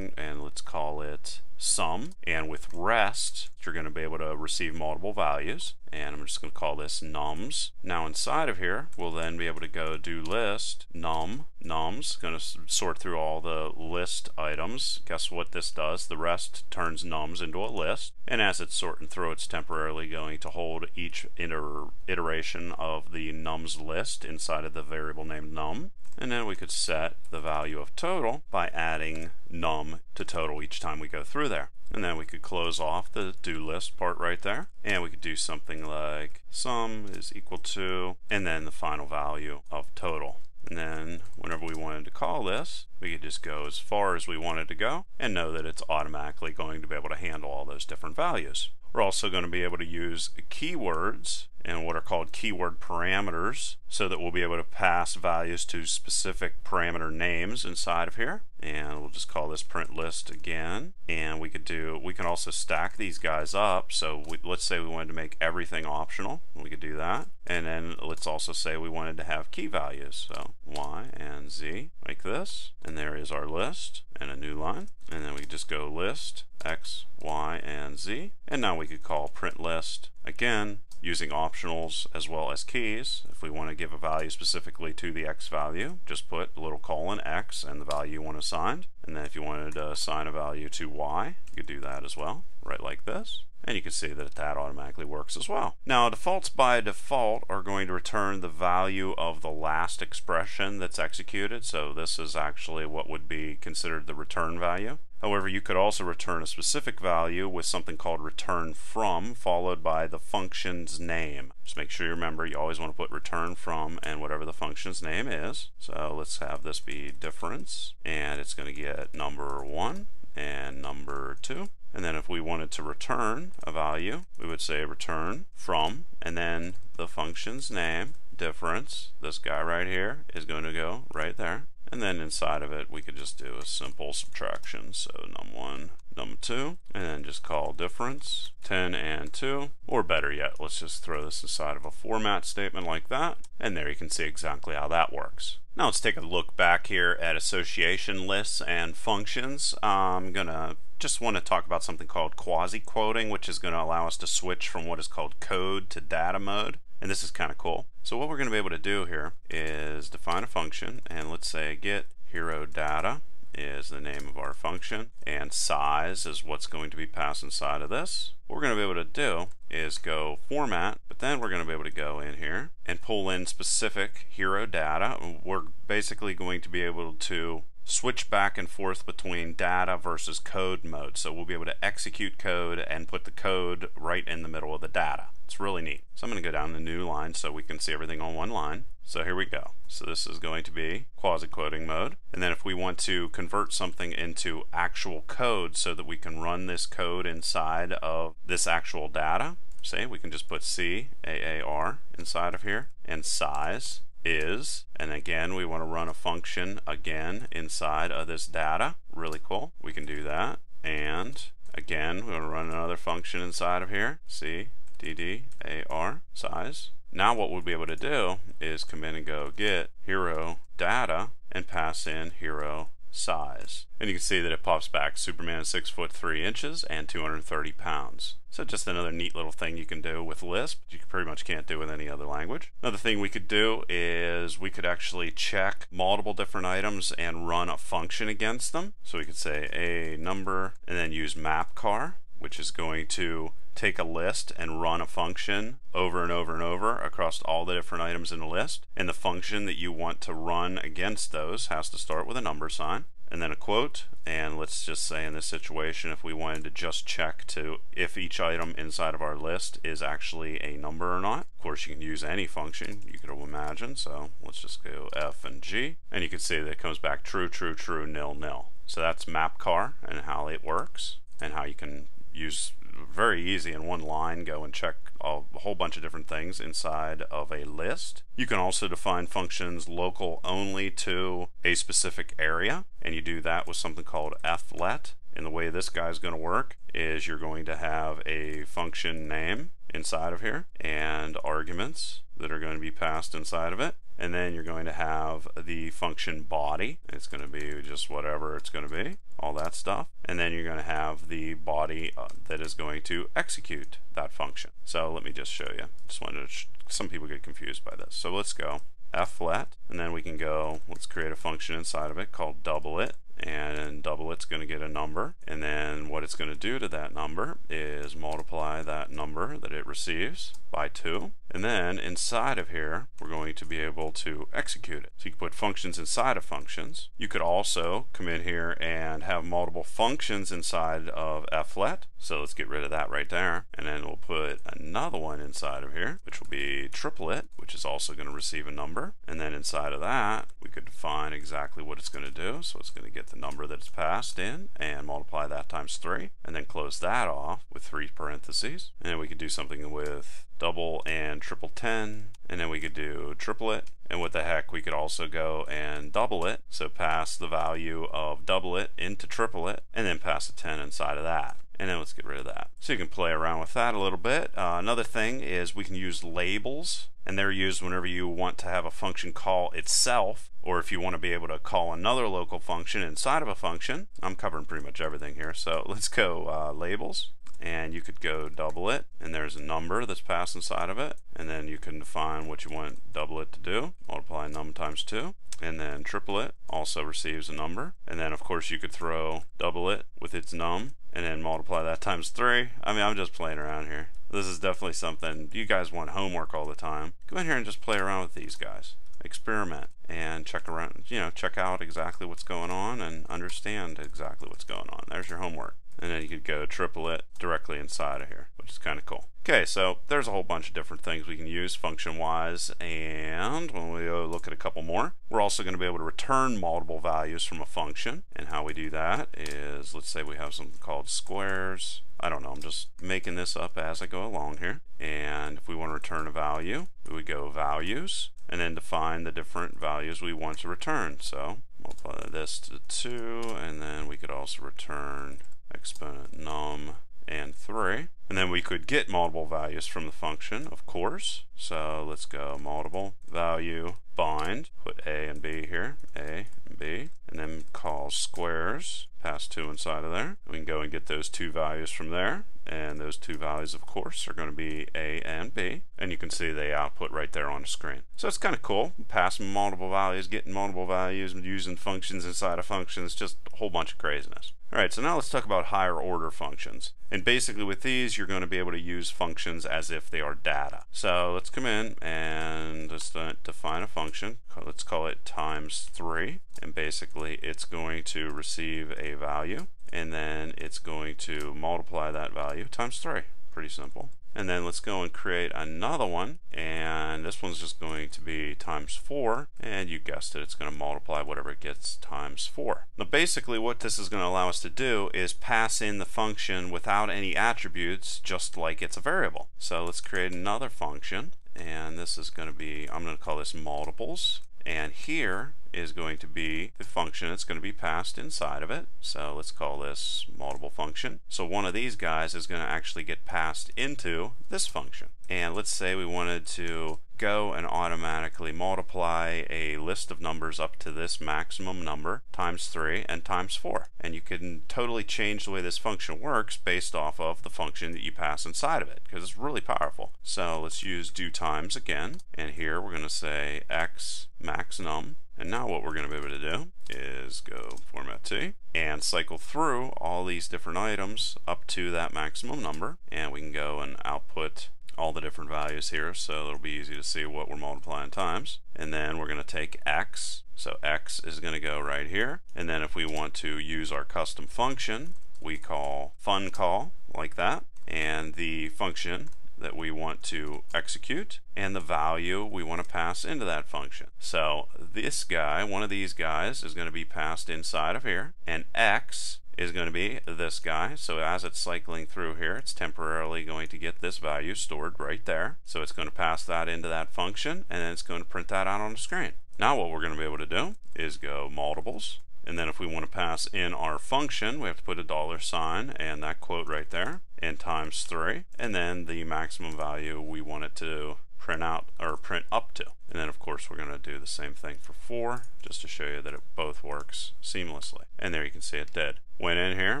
and let's call it sum and with rest you're going to be able to receive multiple values and I'm just going to call this nums. Now inside of here we'll then be able to go do list num. Nums going to sort through all the list items. Guess what this does? The rest turns nums into a list and as it's sorting through it's temporarily going to hold each iteration of the nums list inside of the variable named num. And then we could set the value of total by adding num to total each time we go through there. And then we could close off the do list part right there. And we could do something like sum is equal to, and then the final value of total. And then whenever we wanted to call this, we could just go as far as we wanted to go and know that it's automatically going to be able to handle all those different values. We're also going to be able to use keywords and what are called keyword parameters so that we'll be able to pass values to specific parameter names inside of here. And we'll just call this print list again. And we could do we can also stack these guys up. So we, let's say we wanted to make everything optional. We could do that. And then let's also say we wanted to have key values. So y and z like this. And there is our list and a new line. And then we just go list x y and z and now we could call print list again using optionals as well as keys. If we want to give a value specifically to the x value, just put a little colon x and the value you want assigned. And then if you wanted to assign a value to y, you could do that as well, right like this. And you can see that that automatically works as well. Now defaults by default are going to return the value of the last expression that's executed. So this is actually what would be considered the return value. However, you could also return a specific value with something called return from, followed by the function's name. Just make sure you remember you always want to put return from and whatever the function's name is. So let's have this be difference, and it's going to get number 1 and number 2. And then if we wanted to return a value, we would say return from, and then the function's name, difference, this guy right here, is going to go right there. And then inside of it, we could just do a simple subtraction. So num1, num2, and then just call difference 10 and 2. Or better yet, let's just throw this inside of a format statement like that. And there you can see exactly how that works. Now let's take a look back here at association lists and functions. I'm going to just want to talk about something called quasi-quoting, which is going to allow us to switch from what is called code to data mode. And this is kind of cool. So what we're going to be able to do here is define a function and let's say get hero data is the name of our function and size is what's going to be passed inside of this. What we're going to be able to do is go format, but then we're going to be able to go in here and pull in specific hero data. We're basically going to be able to switch back and forth between data versus code mode. So we'll be able to execute code and put the code right in the middle of the data. It's really neat. So I'm going to go down the new line so we can see everything on one line. So here we go. So this is going to be quasi-quoting mode. And then if we want to convert something into actual code so that we can run this code inside of this actual data, say we can just put C A A R inside of here and size is and again we want to run a function again inside of this data really cool we can do that and again we want to run another function inside of here C D D A R size now what we'll be able to do is come in and go get hero data and pass in hero size. And you can see that it pops back Superman is 6 foot 3 inches and 230 pounds. So just another neat little thing you can do with Lisp. You pretty much can't do with any other language. Another thing we could do is we could actually check multiple different items and run a function against them. So we could say a number and then use mapcar, which is going to take a list and run a function over and over and over across all the different items in the list. And the function that you want to run against those has to start with a number sign and then a quote. And let's just say in this situation if we wanted to just check to if each item inside of our list is actually a number or not. Of course you can use any function you could imagine so let's just go F and G. And you can see that it comes back true true true nil nil. So that's mapcar and how it works and how you can use very easy in one line go and check a whole bunch of different things inside of a list. You can also define functions local only to a specific area and you do that with something called flet. And the way this guy is going to work is you're going to have a function name inside of here and arguments that are going to be passed inside of it and then you're going to have the function body. It's going to be just whatever it's going to be all that stuff. And then you're going to have the body uh, that is going to execute that function. So let me just show you. Just wanted to some people get confused by this. So let's go flet and then we can go let's create a function inside of it called double it and double it's going to get a number and then what it's going to do to that number is multiply that number that it receives by 2 and then inside of here we're going to be able to execute it. So you can put functions inside of functions. You could also come in here and have multiple functions inside of flet. So let's get rid of that right there and then we'll put another one inside of here which will be triplet which is also going to receive a number and then inside of that we could define exactly what it's going to do. So it's going to get the number that it's passed in and multiply that times 3 and then close that off with three parentheses. And we could do something with double and triple 10 and then we could do triplet and what the heck we could also go and double it. So pass the value of double it into triplet and then pass a 10 inside of that and then let's get rid of that. So you can play around with that a little bit. Uh, another thing is we can use labels and they're used whenever you want to have a function call itself or if you want to be able to call another local function inside of a function. I'm covering pretty much everything here so let's go uh, labels and you could go double it and there's a number that's passed inside of it and then you can define what you want double it to do multiply num times 2 and then triple it also receives a number. And then of course you could throw double it with its num and then multiply that times 3 I mean I'm just playing around here. This is definitely something you guys want homework all the time. Go in here and just play around with these guys. Experiment and check around you know check out exactly what's going on and understand exactly what's going on. There's your homework and then you could go triple it directly inside of here, which is kind of cool. Okay, so there's a whole bunch of different things we can use function-wise, and when we look at a couple more, we're also going to be able to return multiple values from a function, and how we do that is, let's say we have something called squares, I don't know, I'm just making this up as I go along here, and if we want to return a value, we would go values, and then define the different values we want to return, so multiply this to 2, and then we could also return exponent num and 3. And then we could get multiple values from the function, of course. So let's go multiple value bind, put a and b here, a and b, and then call squares, pass 2 inside of there. We can go and get those two values from there, and those two values, of course, are going to be a and b, and you can see they output right there on the screen. So it's kind of cool, passing multiple values, getting multiple values, using functions inside of functions, just a whole bunch of craziness. Alright, so now let's talk about higher order functions. And basically with these, you're going to be able to use functions as if they are data. So let's come in and just define a function. Let's call it times 3. And basically it's going to receive a value. And then it's going to multiply that value times 3. Pretty simple. And then let's go and create another one. And this one's just going to be times 4. And you guessed it, it's going to multiply whatever it gets times 4. Now basically what this is going to allow us to do is pass in the function without any attributes, just like it's a variable. So let's create another function. And this is going to be, I'm going to call this multiples. And here is going to be the function that's going to be passed inside of it. So let's call this multiple function. So one of these guys is going to actually get passed into this function. And let's say we wanted to go and automatically multiply a list of numbers up to this maximum number times 3 and times 4. And you can totally change the way this function works based off of the function that you pass inside of it because it's really powerful. So let's use do times again. And here we're going to say x max num and now what we're going to be able to do is go format T and cycle through all these different items up to that maximum number. And we can go and output all the different values here so it'll be easy to see what we're multiplying times. And then we're going to take x. So x is going to go right here. And then if we want to use our custom function, we call fun call like that. And the function that we want to execute and the value we want to pass into that function. So this guy, one of these guys, is going to be passed inside of here and x is going to be this guy. So as it's cycling through here, it's temporarily going to get this value stored right there. So it's going to pass that into that function and then it's going to print that out on the screen. Now what we're going to be able to do is go multiples and then if we want to pass in our function, we have to put a dollar sign and that quote right there and times 3. And then the maximum value we want it to print out or print up to. And then of course we're going to do the same thing for 4 just to show you that it both works seamlessly. And there you can see it did. Went in here,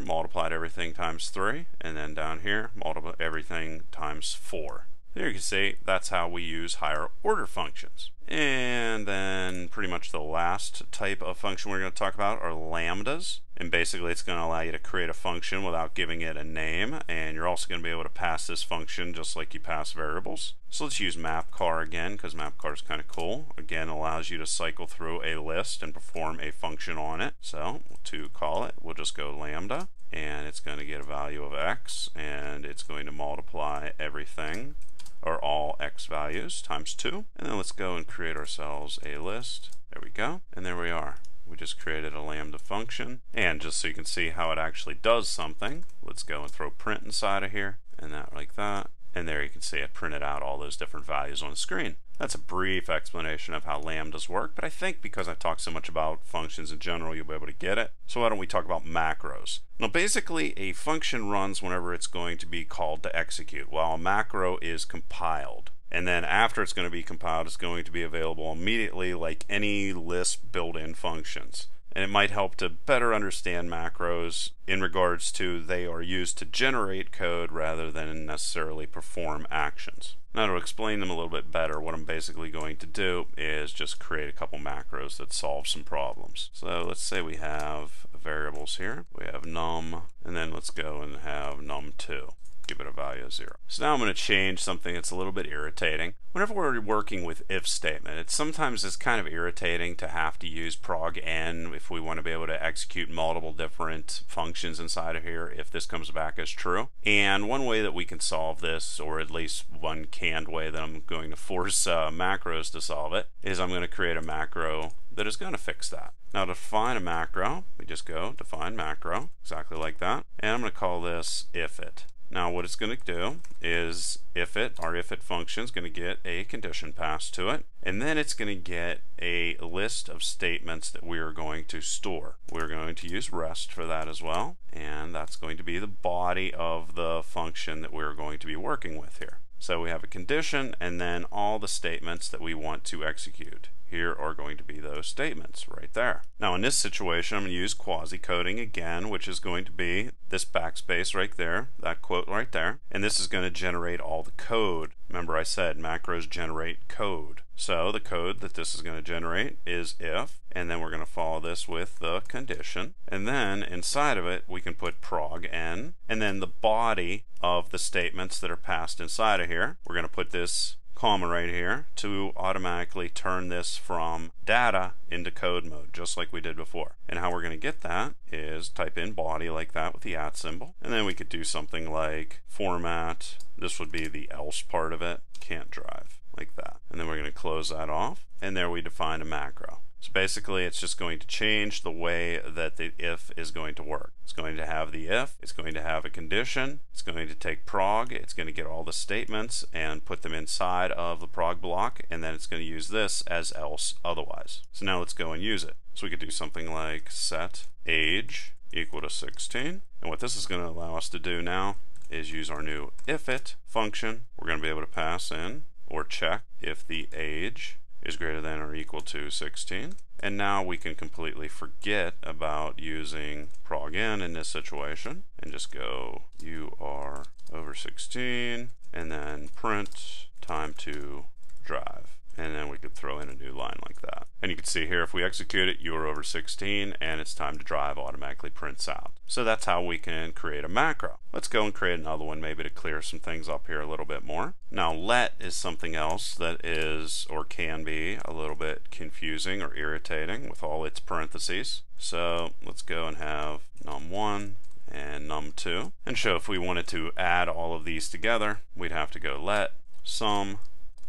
multiplied everything times 3, and then down here, multiply everything times 4. There you can see that's how we use higher order functions. And then pretty much the last type of function we're going to talk about are lambdas. And basically it's going to allow you to create a function without giving it a name. And you're also going to be able to pass this function just like you pass variables. So let's use mapcar again because mapcar is kind of cool. Again, allows you to cycle through a list and perform a function on it. So to call it, we'll just go lambda. And it's going to get a value of x. And it's going to multiply everything or all x values times 2. And then let's go and create ourselves a list. There we go. And there we are. We just created a lambda function. And just so you can see how it actually does something, let's go and throw print inside of here. And that like that. And there you can see it printed out all those different values on the screen. That's a brief explanation of how lambdas work, but I think because I talked so much about functions in general, you'll be able to get it. So why don't we talk about macros? Now basically a function runs whenever it's going to be called to execute, while a macro is compiled. And then after it's going to be compiled, it's going to be available immediately like any Lisp built-in functions and it might help to better understand macros in regards to they are used to generate code rather than necessarily perform actions. Now to explain them a little bit better, what I'm basically going to do is just create a couple macros that solve some problems. So let's say we have variables here. We have num, and then let's go and have num2 give it a value of 0. So now I'm going to change something that's a little bit irritating. Whenever we're working with if statement, it sometimes is kind of irritating to have to use progn if we want to be able to execute multiple different functions inside of here if this comes back as true. And one way that we can solve this, or at least one canned way that I'm going to force uh, macros to solve it, is I'm going to create a macro that is going to fix that. Now to define a macro, we just go define macro, exactly like that. And I'm going to call this if it. Now what it's going to do is if it, our if it function is going to get a condition passed to it and then it's going to get a list of statements that we are going to store. We're going to use rest for that as well and that's going to be the body of the function that we're going to be working with here. So we have a condition and then all the statements that we want to execute here are going to be those statements right there. Now in this situation I'm going to use quasi-quoting again which is going to be this backspace right there, that quote right there, and this is going to generate all the code. Remember I said macros generate code. So the code that this is going to generate is if, and then we're going to follow this with the condition. And then inside of it, we can put progn, and then the body of the statements that are passed inside of here. We're going to put this comma right here to automatically turn this from data into code mode, just like we did before. And how we're going to get that is type in body like that with the at symbol. And then we could do something like format. This would be the else part of it. Can't drive like that. And then we're going to close that off. And there we define a macro. So basically it's just going to change the way that the if is going to work. It's going to have the if, it's going to have a condition, it's going to take prog, it's going to get all the statements and put them inside of the prog block, and then it's going to use this as else otherwise. So now let's go and use it. So we could do something like set age equal to 16. And what this is going to allow us to do now is use our new ifit function. We're going to be able to pass in or check if the age is greater than or equal to 16. And now we can completely forget about using progn in this situation and just go you are over 16 and then print time to drive and then we could throw in a new line like that. And you can see here if we execute it, you are over 16 and it's time to drive automatically prints out. So that's how we can create a macro. Let's go and create another one maybe to clear some things up here a little bit more. Now let is something else that is or can be a little bit confusing or irritating with all its parentheses. So let's go and have num1 and num2 and show if we wanted to add all of these together we'd have to go let sum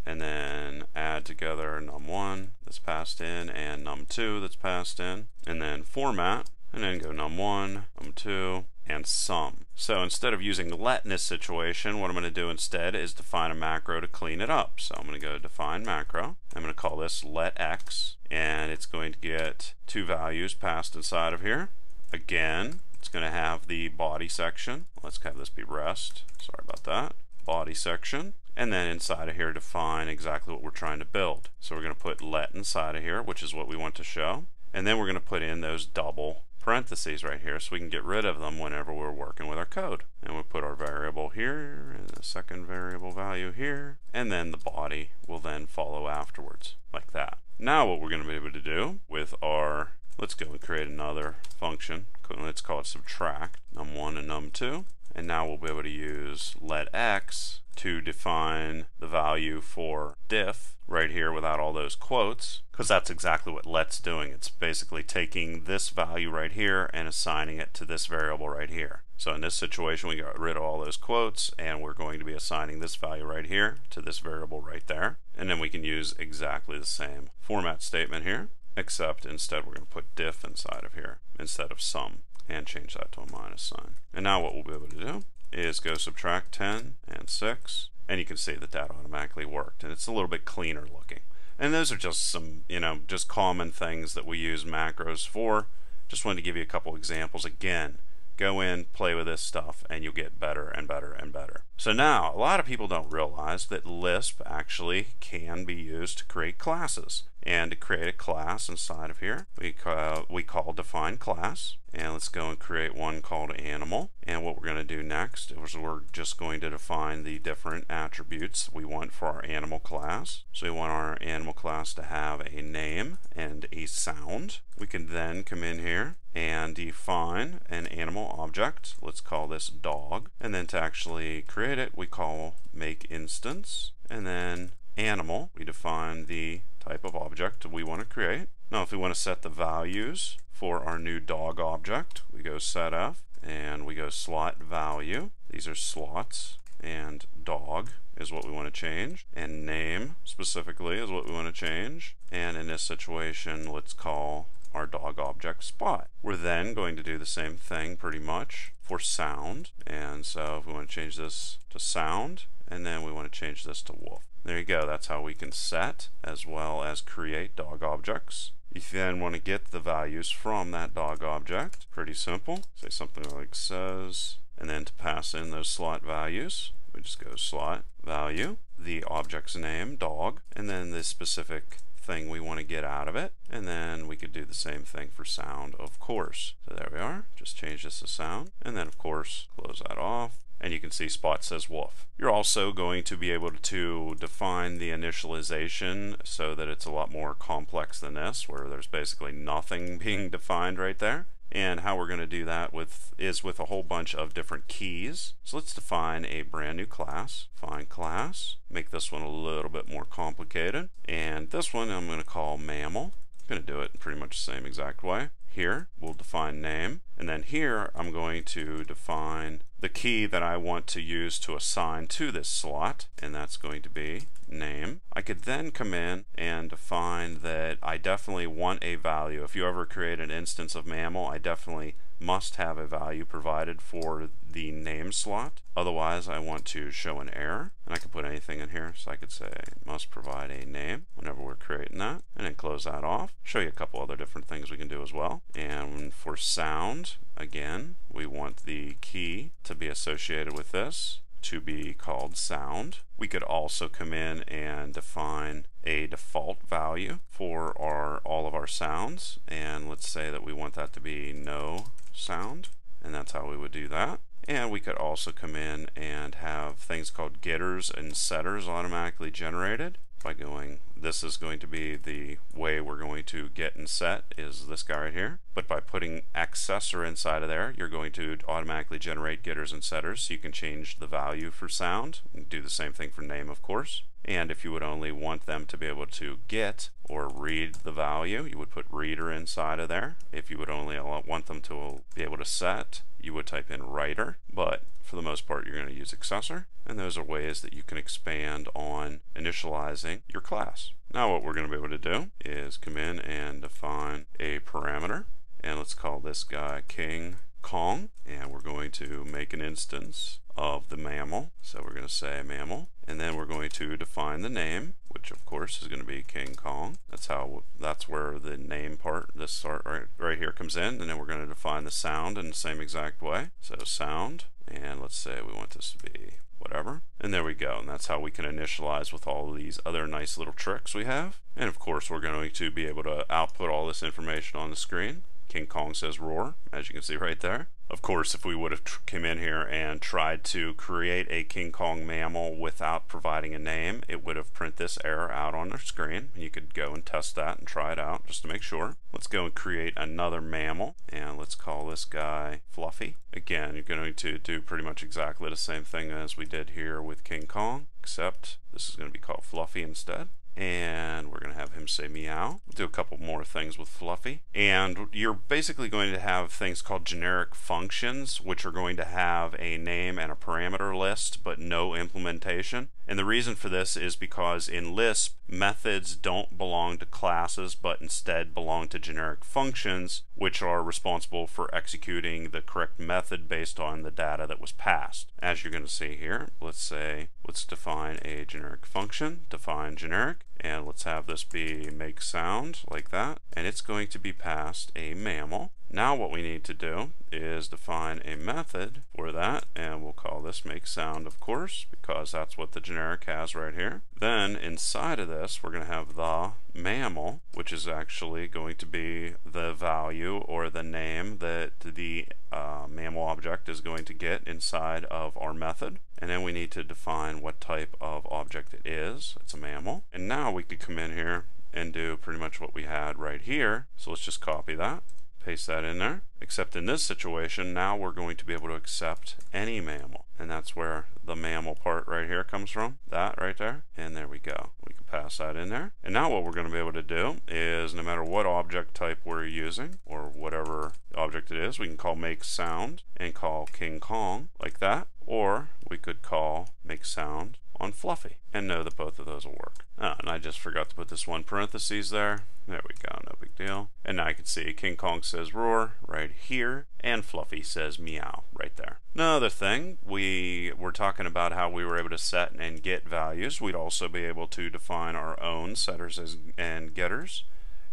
and then add together num1 that's passed in and num2 that's passed in and then format and then go num1 num2 and sum. So instead of using let in this situation what I'm going to do instead is define a macro to clean it up. So I'm going to go define macro. I'm going to call this let x and it's going to get two values passed inside of here. Again it's going to have the body section. Let's have this be rest. Sorry about that. Body section and then inside of here define exactly what we're trying to build. So we're going to put let inside of here, which is what we want to show. And then we're going to put in those double parentheses right here so we can get rid of them whenever we're working with our code. And we'll put our variable here, and the second variable value here, and then the body will then follow afterwards, like that. Now what we're going to be able to do with our, let's go and create another function, let's call it subtract, num1 and num2, and now we'll be able to use let x to define the value for diff right here without all those quotes because that's exactly what let's doing. It's basically taking this value right here and assigning it to this variable right here. So in this situation we got rid of all those quotes and we're going to be assigning this value right here to this variable right there. And then we can use exactly the same format statement here except instead we're going to put diff inside of here instead of sum and change that to a minus sign. And now what we'll be able to do is go subtract 10 and 6 and you can see that that automatically worked and it's a little bit cleaner looking. And those are just some, you know, just common things that we use macros for. Just wanted to give you a couple examples again. Go in, play with this stuff, and you'll get better and better and better. So now, a lot of people don't realize that Lisp actually can be used to create classes. And to create a class inside of here, we call, we call define class. And let's go and create one called animal. And what we're going to do next is we're just going to define the different attributes we want for our animal class. So we want our animal class to have a name and a sound. We can then come in here and define an animal object. Let's call this dog. And then to actually create it, we call make instance. And then animal, we define the type of object we want to create. Now if we want to set the values for our new dog object, we go set setf and we go slot value. These are slots and dog is what we want to change and name specifically is what we want to change and in this situation let's call our dog object spot. We're then going to do the same thing pretty much for sound and so if we want to change this to sound and then we want to change this to wolf. There you go. That's how we can set as well as create dog objects. You then want to get the values from that dog object, pretty simple. Say something like says, and then to pass in those slot values, we just go slot value, the object's name, dog, and then the specific thing we want to get out of it. And then we could do the same thing for sound, of course. So there we are. Just change this to sound. And then, of course, close that off and you can see Spot says wolf. You're also going to be able to define the initialization so that it's a lot more complex than this, where there's basically nothing being defined right there. And how we're going to do that with is with a whole bunch of different keys. So let's define a brand new class. Find class. Make this one a little bit more complicated. And this one I'm going to call mammal. I'm going to do it in pretty much the same exact way. Here we'll define name. And then here I'm going to define the key that I want to use to assign to this slot, and that's going to be name. I could then come in and define that I definitely want a value. If you ever create an instance of mammal, I definitely must have a value provided for the name slot. Otherwise, I want to show an error, and I can put anything in here. So I could say must provide a name whenever we're creating that, and then close that off. Show you a couple other different things we can do as well. And for sound, again, we want the key to be associated with this to be called sound. We could also come in and define a default value for our all of our sounds and let's say that we want that to be no sound and that's how we would do that. And we could also come in and have things called getters and setters automatically generated by going, this is going to be the way we're going to get and set is this guy right here. But by putting accessor inside of there, you're going to automatically generate getters and setters so you can change the value for sound. do the same thing for name, of course. And if you would only want them to be able to get or read the value, you would put reader inside of there. If you would only want them to be able to set, you would type in writer. But for the most part, you're going to use accessor. And those are ways that you can expand on initializing your class. Now what we're going to be able to do is come in and define a parameter. And let's call this guy King Kong. And we're going to make an instance of the mammal. So we're going to say mammal. And then we're going to define the name, which of course is going to be King Kong. That's how, that's where the name part, this sort right, right here comes in. And then we're going to define the sound in the same exact way. So sound, and let's say we want this to be whatever. And there we go. And that's how we can initialize with all these other nice little tricks we have. And of course, we're going to be able to output all this information on the screen. King Kong says roar, as you can see right there. Of course, if we would have come in here and tried to create a King Kong mammal without providing a name, it would have print this error out on the screen. You could go and test that and try it out just to make sure. Let's go and create another mammal, and let's call this guy Fluffy. Again, you're going to do pretty much exactly the same thing as we did here with King Kong, except this is going to be called Fluffy instead and we're going to have him say meow. We'll do a couple more things with Fluffy. And you're basically going to have things called generic functions, which are going to have a name and a parameter list, but no implementation. And the reason for this is because in Lisp, methods don't belong to classes, but instead belong to generic functions, which are responsible for executing the correct method based on the data that was passed. As you're going to see here, let's say, let's define a generic function, define generic, and let's have this be make sound like that, and it's going to be passed a mammal. Now what we need to do is define a method for that, and we'll call this make sound, of course, because that's what the generic has right here. Then inside of this, we're going to have the mammal, which is actually going to be the value or the name that the uh, mammal object is going to get inside of our method. And then we need to define what type of object it is. It's a mammal. And now we could come in here and do pretty much what we had right here. So let's just copy that paste that in there. Except in this situation, now we're going to be able to accept any mammal. And that's where the mammal part right here comes from. That right there. And there we go. We can pass that in there. And now what we're going to be able to do is no matter what object type we're using or whatever object it is, we can call make sound and call King Kong like that. Or we could call make sound on Fluffy and know that both of those will work. Oh, and I just forgot to put this one parentheses there. There we go, no big deal. And now I can see King Kong says roar right here, and Fluffy says meow right there. Another thing, we were talking about how we were able to set and get values. We'd also be able to define our own setters and getters.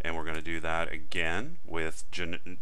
And we're going to do that again with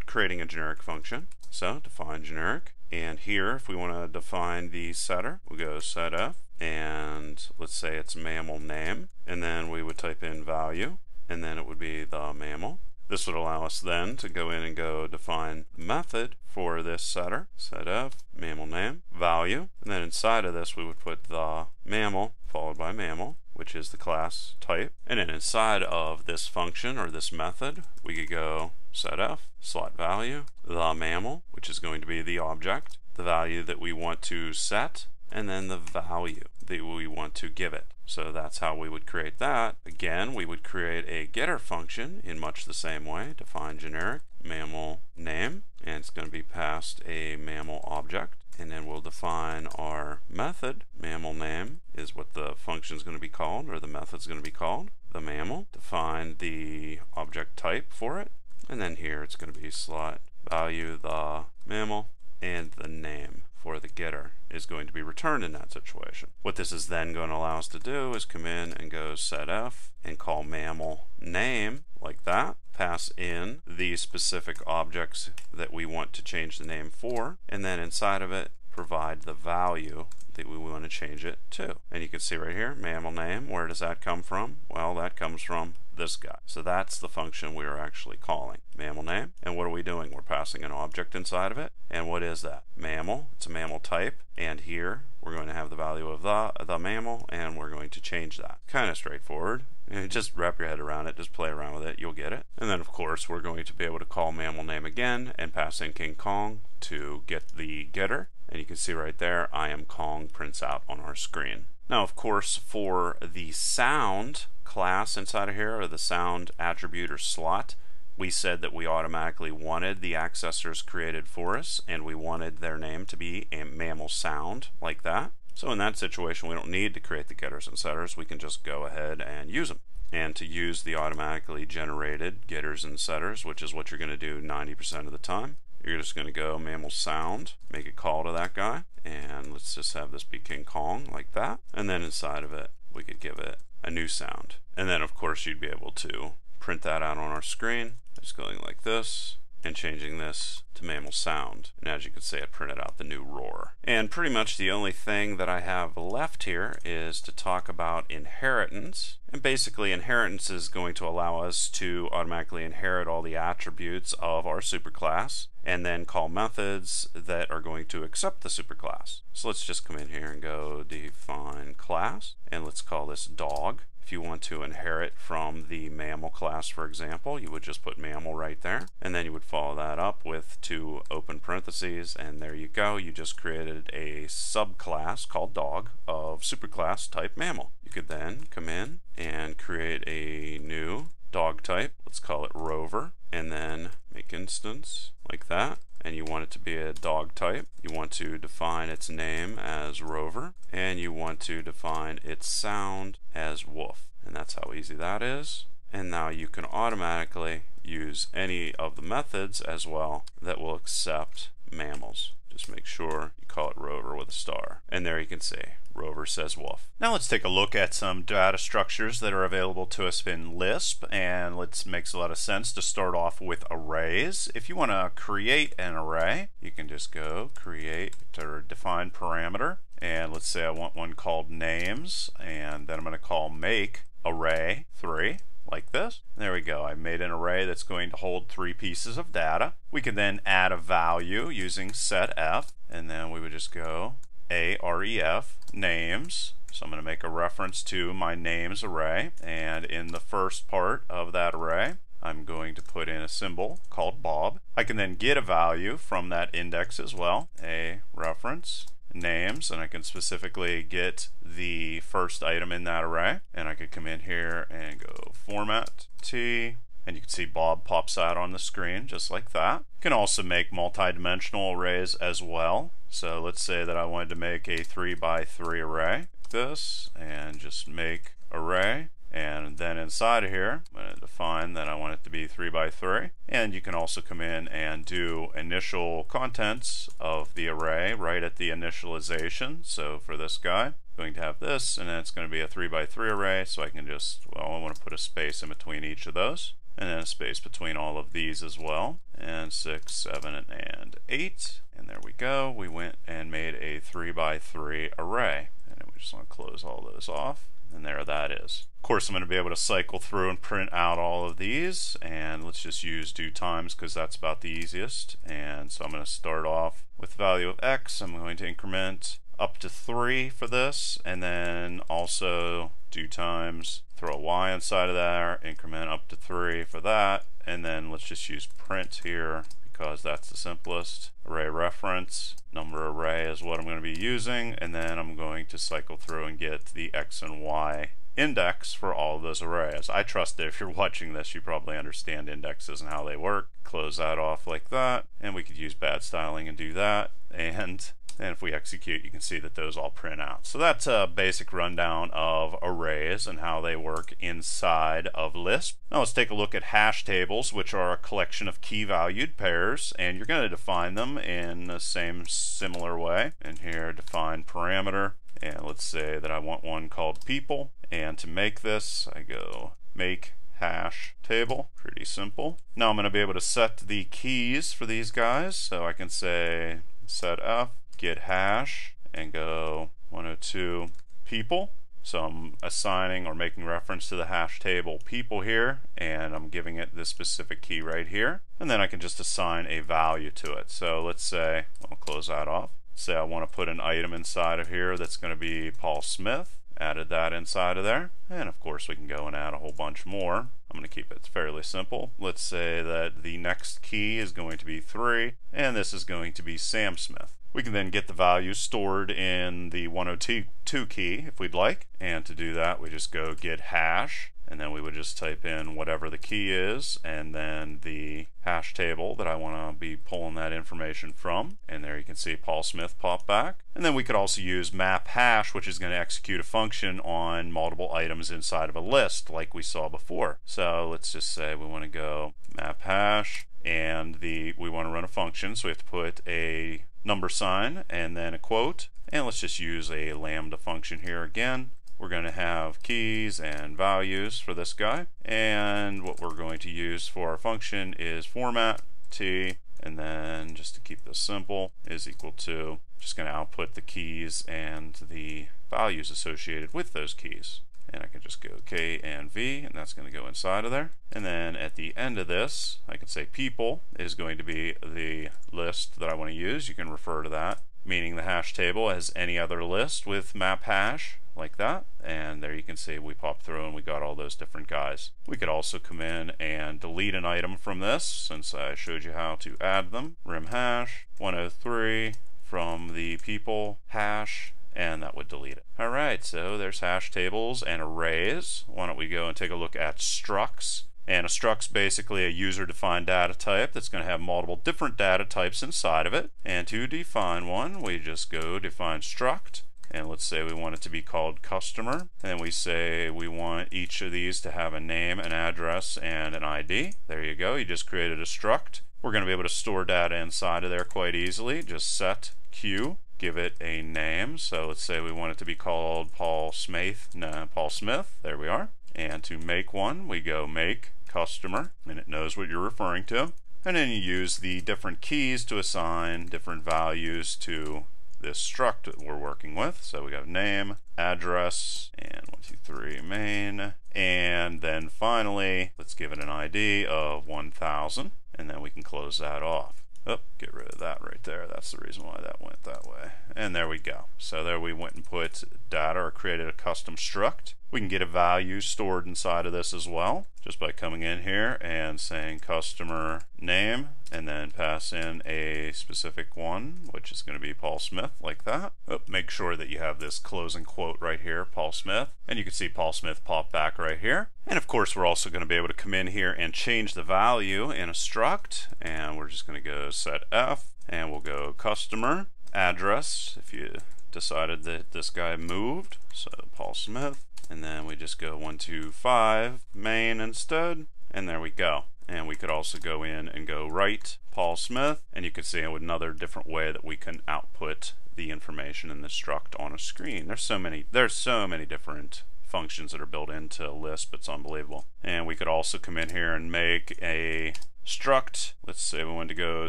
creating a generic function. So define generic. And here, if we want to define the setter, we'll go setf, and let's say it's mammal name, and then we would type in value, and then it would be the mammal. This would allow us then to go in and go define method for this setter, setf mammal name, value, and then inside of this we would put the mammal followed by mammal, which is the class type. And then inside of this function or this method, we could go set setf, slot value, the mammal, which is going to be the object, the value that we want to set, and then the value that we want to give it. So that's how we would create that. Again, we would create a getter function in much the same way. Define generic mammal name, and it's going to be passed a mammal object. And then we'll define our method. Mammal name is what the function is going to be called, or the method is going to be called. The mammal. Define the object type for it. And then here it's going to be slot value the mammal and the name for the getter is going to be returned in that situation. What this is then going to allow us to do is come in and go setf and call mammal name like that, pass in the specific objects that we want to change the name for, and then inside of it provide the value that we want to change it to. And you can see right here, mammal name, where does that come from? Well, that comes from this guy. So that's the function we are actually calling. Mammal name. And what are we doing? We're passing an object inside of it. And what is that? Mammal. It's a mammal type. And here we're going to have the value of the, the mammal and we're going to change that. Kind of straightforward. And just wrap your head around it, just play around with it, you'll get it. And then of course we're going to be able to call mammal name again and pass in King Kong to get the getter. And you can see right there, I am Kong prints out on our screen. Now of course for the sound, class inside of here, or the sound attribute or slot, we said that we automatically wanted the accessors created for us, and we wanted their name to be a mammal sound, like that. So in that situation, we don't need to create the getters and setters. We can just go ahead and use them. And to use the automatically generated getters and setters, which is what you're going to do 90% of the time, you're just going to go mammal sound, make a call to that guy, and let's just have this be King Kong like that. And then inside of it, we could give it a new sound. And then of course you'd be able to print that out on our screen. Just going like this and changing this to mammal sound. And as you can see, it printed out the new roar. And pretty much the only thing that I have left here is to talk about inheritance. And basically inheritance is going to allow us to automatically inherit all the attributes of our superclass and then call methods that are going to accept the superclass. So let's just come in here and go define class and let's call this dog. If you want to inherit from the mammal class, for example, you would just put mammal right there, and then you would follow that up with two open parentheses, and there you go. You just created a subclass called dog of superclass type mammal. You could then come in and create a new dog type. Let's call it rover, and then make instance like that and you want it to be a dog type. You want to define its name as Rover, and you want to define its sound as Wolf. And that's how easy that is. And now you can automatically use any of the methods as well that will accept mammals. Just make sure you call it rover with a star. And there you can see rover says wolf. Now let's take a look at some data structures that are available to us in Lisp and let's makes a lot of sense to start off with arrays. If you want to create an array, you can just go create or define parameter and let's say I want one called names and then I'm going to call make array 3 like this. There we go. I made an array that's going to hold three pieces of data. We can then add a value using setf, and then we would just go aref names. So I'm going to make a reference to my names array, and in the first part of that array, I'm going to put in a symbol called Bob. I can then get a value from that index as well, a reference names and I can specifically get the first item in that array and I could come in here and go format T and you can see Bob pops out on the screen just like that. You can also make multi-dimensional arrays as well. So let's say that I wanted to make a 3 by 3 array like this and just make array and then inside of here, I'm going to define that I want it to be 3 by 3. And you can also come in and do initial contents of the array right at the initialization. So for this guy, I'm going to have this, and then it's going to be a 3 by 3 array. So I can just, well, I want to put a space in between each of those. And then a space between all of these as well. And 6, 7, and 8. And there we go. We went and made a 3 by 3 array. And we just want to close all those off and there that is. Of course, I'm going to be able to cycle through and print out all of these, and let's just use dotimes because that's about the easiest. And so I'm going to start off with value of x. I'm going to increment up to 3 for this, and then also dotimes, throw a y inside of there, increment up to 3 for that, and then let's just use print here because that's the simplest. Array reference, number array is what I'm going to be using, and then I'm going to cycle through and get the x and y index for all of those arrays. I trust that if you're watching this, you probably understand indexes and how they work. Close that off like that, and we could use bad styling and do that. And and if we execute, you can see that those all print out. So that's a basic rundown of arrays and how they work inside of Lisp. Now let's take a look at hash tables, which are a collection of key-valued pairs, and you're going to define them in the same similar way. And here, define parameter, and let's say that I want one called people, and to make this, I go make hash table. Pretty simple. Now I'm going to be able to set the keys for these guys, so I can say setf gethash and go 102 people. So I'm assigning or making reference to the hash table people here, and I'm giving it this specific key right here. And then I can just assign a value to it. So let's say, I'll close that off. Say I want to put an item inside of here that's going to be Paul Smith. Added that inside of there. And of course we can go and add a whole bunch more. I'm going to keep it fairly simple. Let's say that the next key is going to be 3, and this is going to be Sam Smith. We can then get the values stored in the 102 key if we'd like. And to do that, we just go gethash, and then we would just type in whatever the key is, and then the hash table that I want to be pulling that information from. And there you can see Paul Smith pop back. And then we could also use maphash, which is going to execute a function on multiple items inside of a list, like we saw before. So let's just say we want to go maphash, and the we want to run a function, so we have to put a number sign and then a quote. And let's just use a lambda function here again. We're going to have keys and values for this guy. And what we're going to use for our function is format t and then just to keep this simple is equal to just going to output the keys and the values associated with those keys and I can just go K and V and that's going to go inside of there. And then at the end of this I can say people is going to be the list that I want to use. You can refer to that meaning the hash table as any other list with maphash like that. And there you can see we popped through and we got all those different guys. We could also come in and delete an item from this since I showed you how to add them. remhash 103 from the people hash and that would delete it. Alright, so there's hash tables and arrays. Why don't we go and take a look at structs. And a struct's basically a user-defined data type that's going to have multiple different data types inside of it. And to define one, we just go define struct. And let's say we want it to be called customer. And we say we want each of these to have a name, an address, and an ID. There you go. You just created a struct. We're going to be able to store data inside of there quite easily. Just set q give it a name. So let's say we want it to be called Paul Smith. Paul Smith. There we are. And to make one, we go make customer, and it knows what you're referring to. And then you use the different keys to assign different values to this struct that we're working with. So we got name, address, and one, two, three, main. And then finally, let's give it an ID of 1000, and then we can close that off. Oh, get rid of that right there. That's the reason why that went that way. And there we go. So there we went and put data or created a custom struct. We can get a value stored inside of this as well, just by coming in here and saying customer name, and then pass in a specific one, which is going to be Paul Smith, like that. Oh, make sure that you have this closing quote right here, Paul Smith, and you can see Paul Smith pop back right here. And of course, we're also going to be able to come in here and change the value in a struct, and we're just going to go setf, and we'll go customer address, if you decided that this guy moved, so Paul Smith, and then we just go 125 main instead and there we go. And we could also go in and go write Paul Smith. And you can see another different way that we can output the information in the struct on a screen. There's so many there's so many different functions that are built into Lisp it's unbelievable. And we could also come in here and make a struct. Let's say we want to go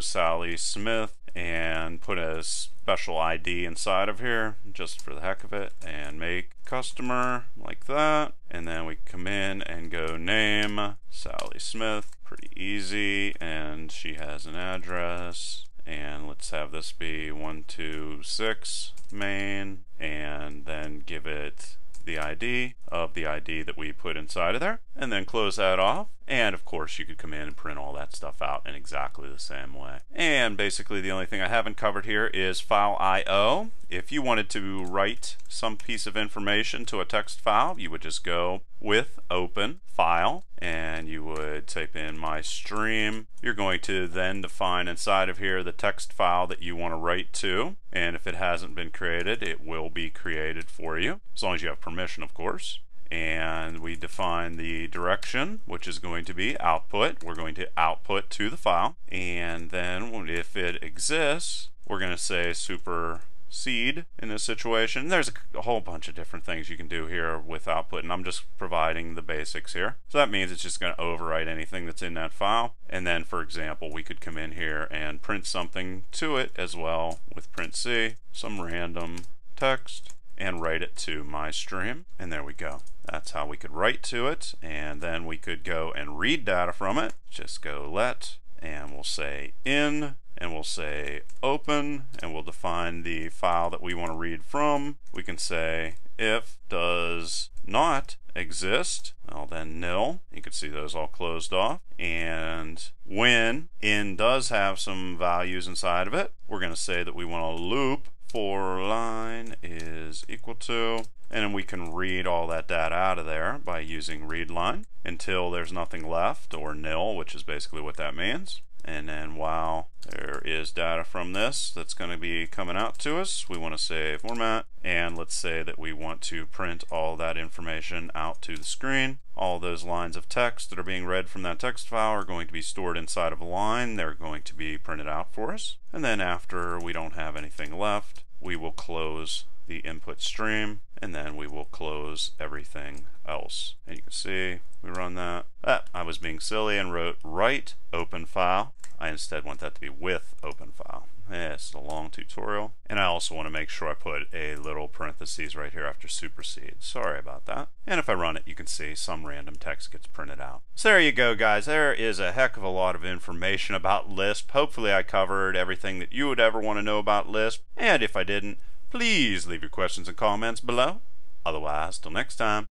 Sally Smith and put a special ID inside of here just for the heck of it and make customer like that. And then we come in and go name Sally Smith pretty easy and she has an address. And let's have this be 126 main and then give it the ID of the ID that we put inside of there and then close that off. And of course you could come in and print all that stuff out in exactly the same way. And basically the only thing I haven't covered here is file IO if you wanted to write some piece of information to a text file you would just go with open file and you would type in my stream. You're going to then define inside of here the text file that you want to write to. And if it hasn't been created it will be created for you as long as you have permission of course. And we define the direction which is going to be output. We're going to output to the file. And then if it exists we're going to say super seed in this situation. There's a, whole bunch of different things you can do here with output, and I'm just providing the basics here. So that means it's just going to overwrite anything that's in that file. And then, for example, we could come in here and print something to it as well with princ, some random text, and write it to my stream. And there we go. That's how we could write to it. And then we could go and read data from it. Just go let, and we'll say in and we'll say open and we'll define the file that we want to read from. We can say if does not exist, well then nil. You can see those all closed off. And when in does have some values inside of it, we're going to say that we want to loop for line is equal to and we can read all that data out of there by using read line until there's nothing left or nil which is basically what that means and then while there is data from this that's going to be coming out to us, we want to say format, and let's say that we want to print all that information out to the screen. All those lines of text that are being read from that text file are going to be stored inside of a line. They're going to be printed out for us. And then after we don't have anything left, we will close the input stream and then we will close everything else. And you can see we run that. Ah, I was being silly and wrote write open file. I instead want that to be with open file. Yeah, it's a long tutorial. And I also want to make sure I put a little parentheses right here after supersede. Sorry about that. And if I run it, you can see some random text gets printed out. So there you go, guys. There is a heck of a lot of information about Lisp. Hopefully I covered everything that you would ever want to know about Lisp. And if I didn't, please leave your questions and comments below. Otherwise, till next time.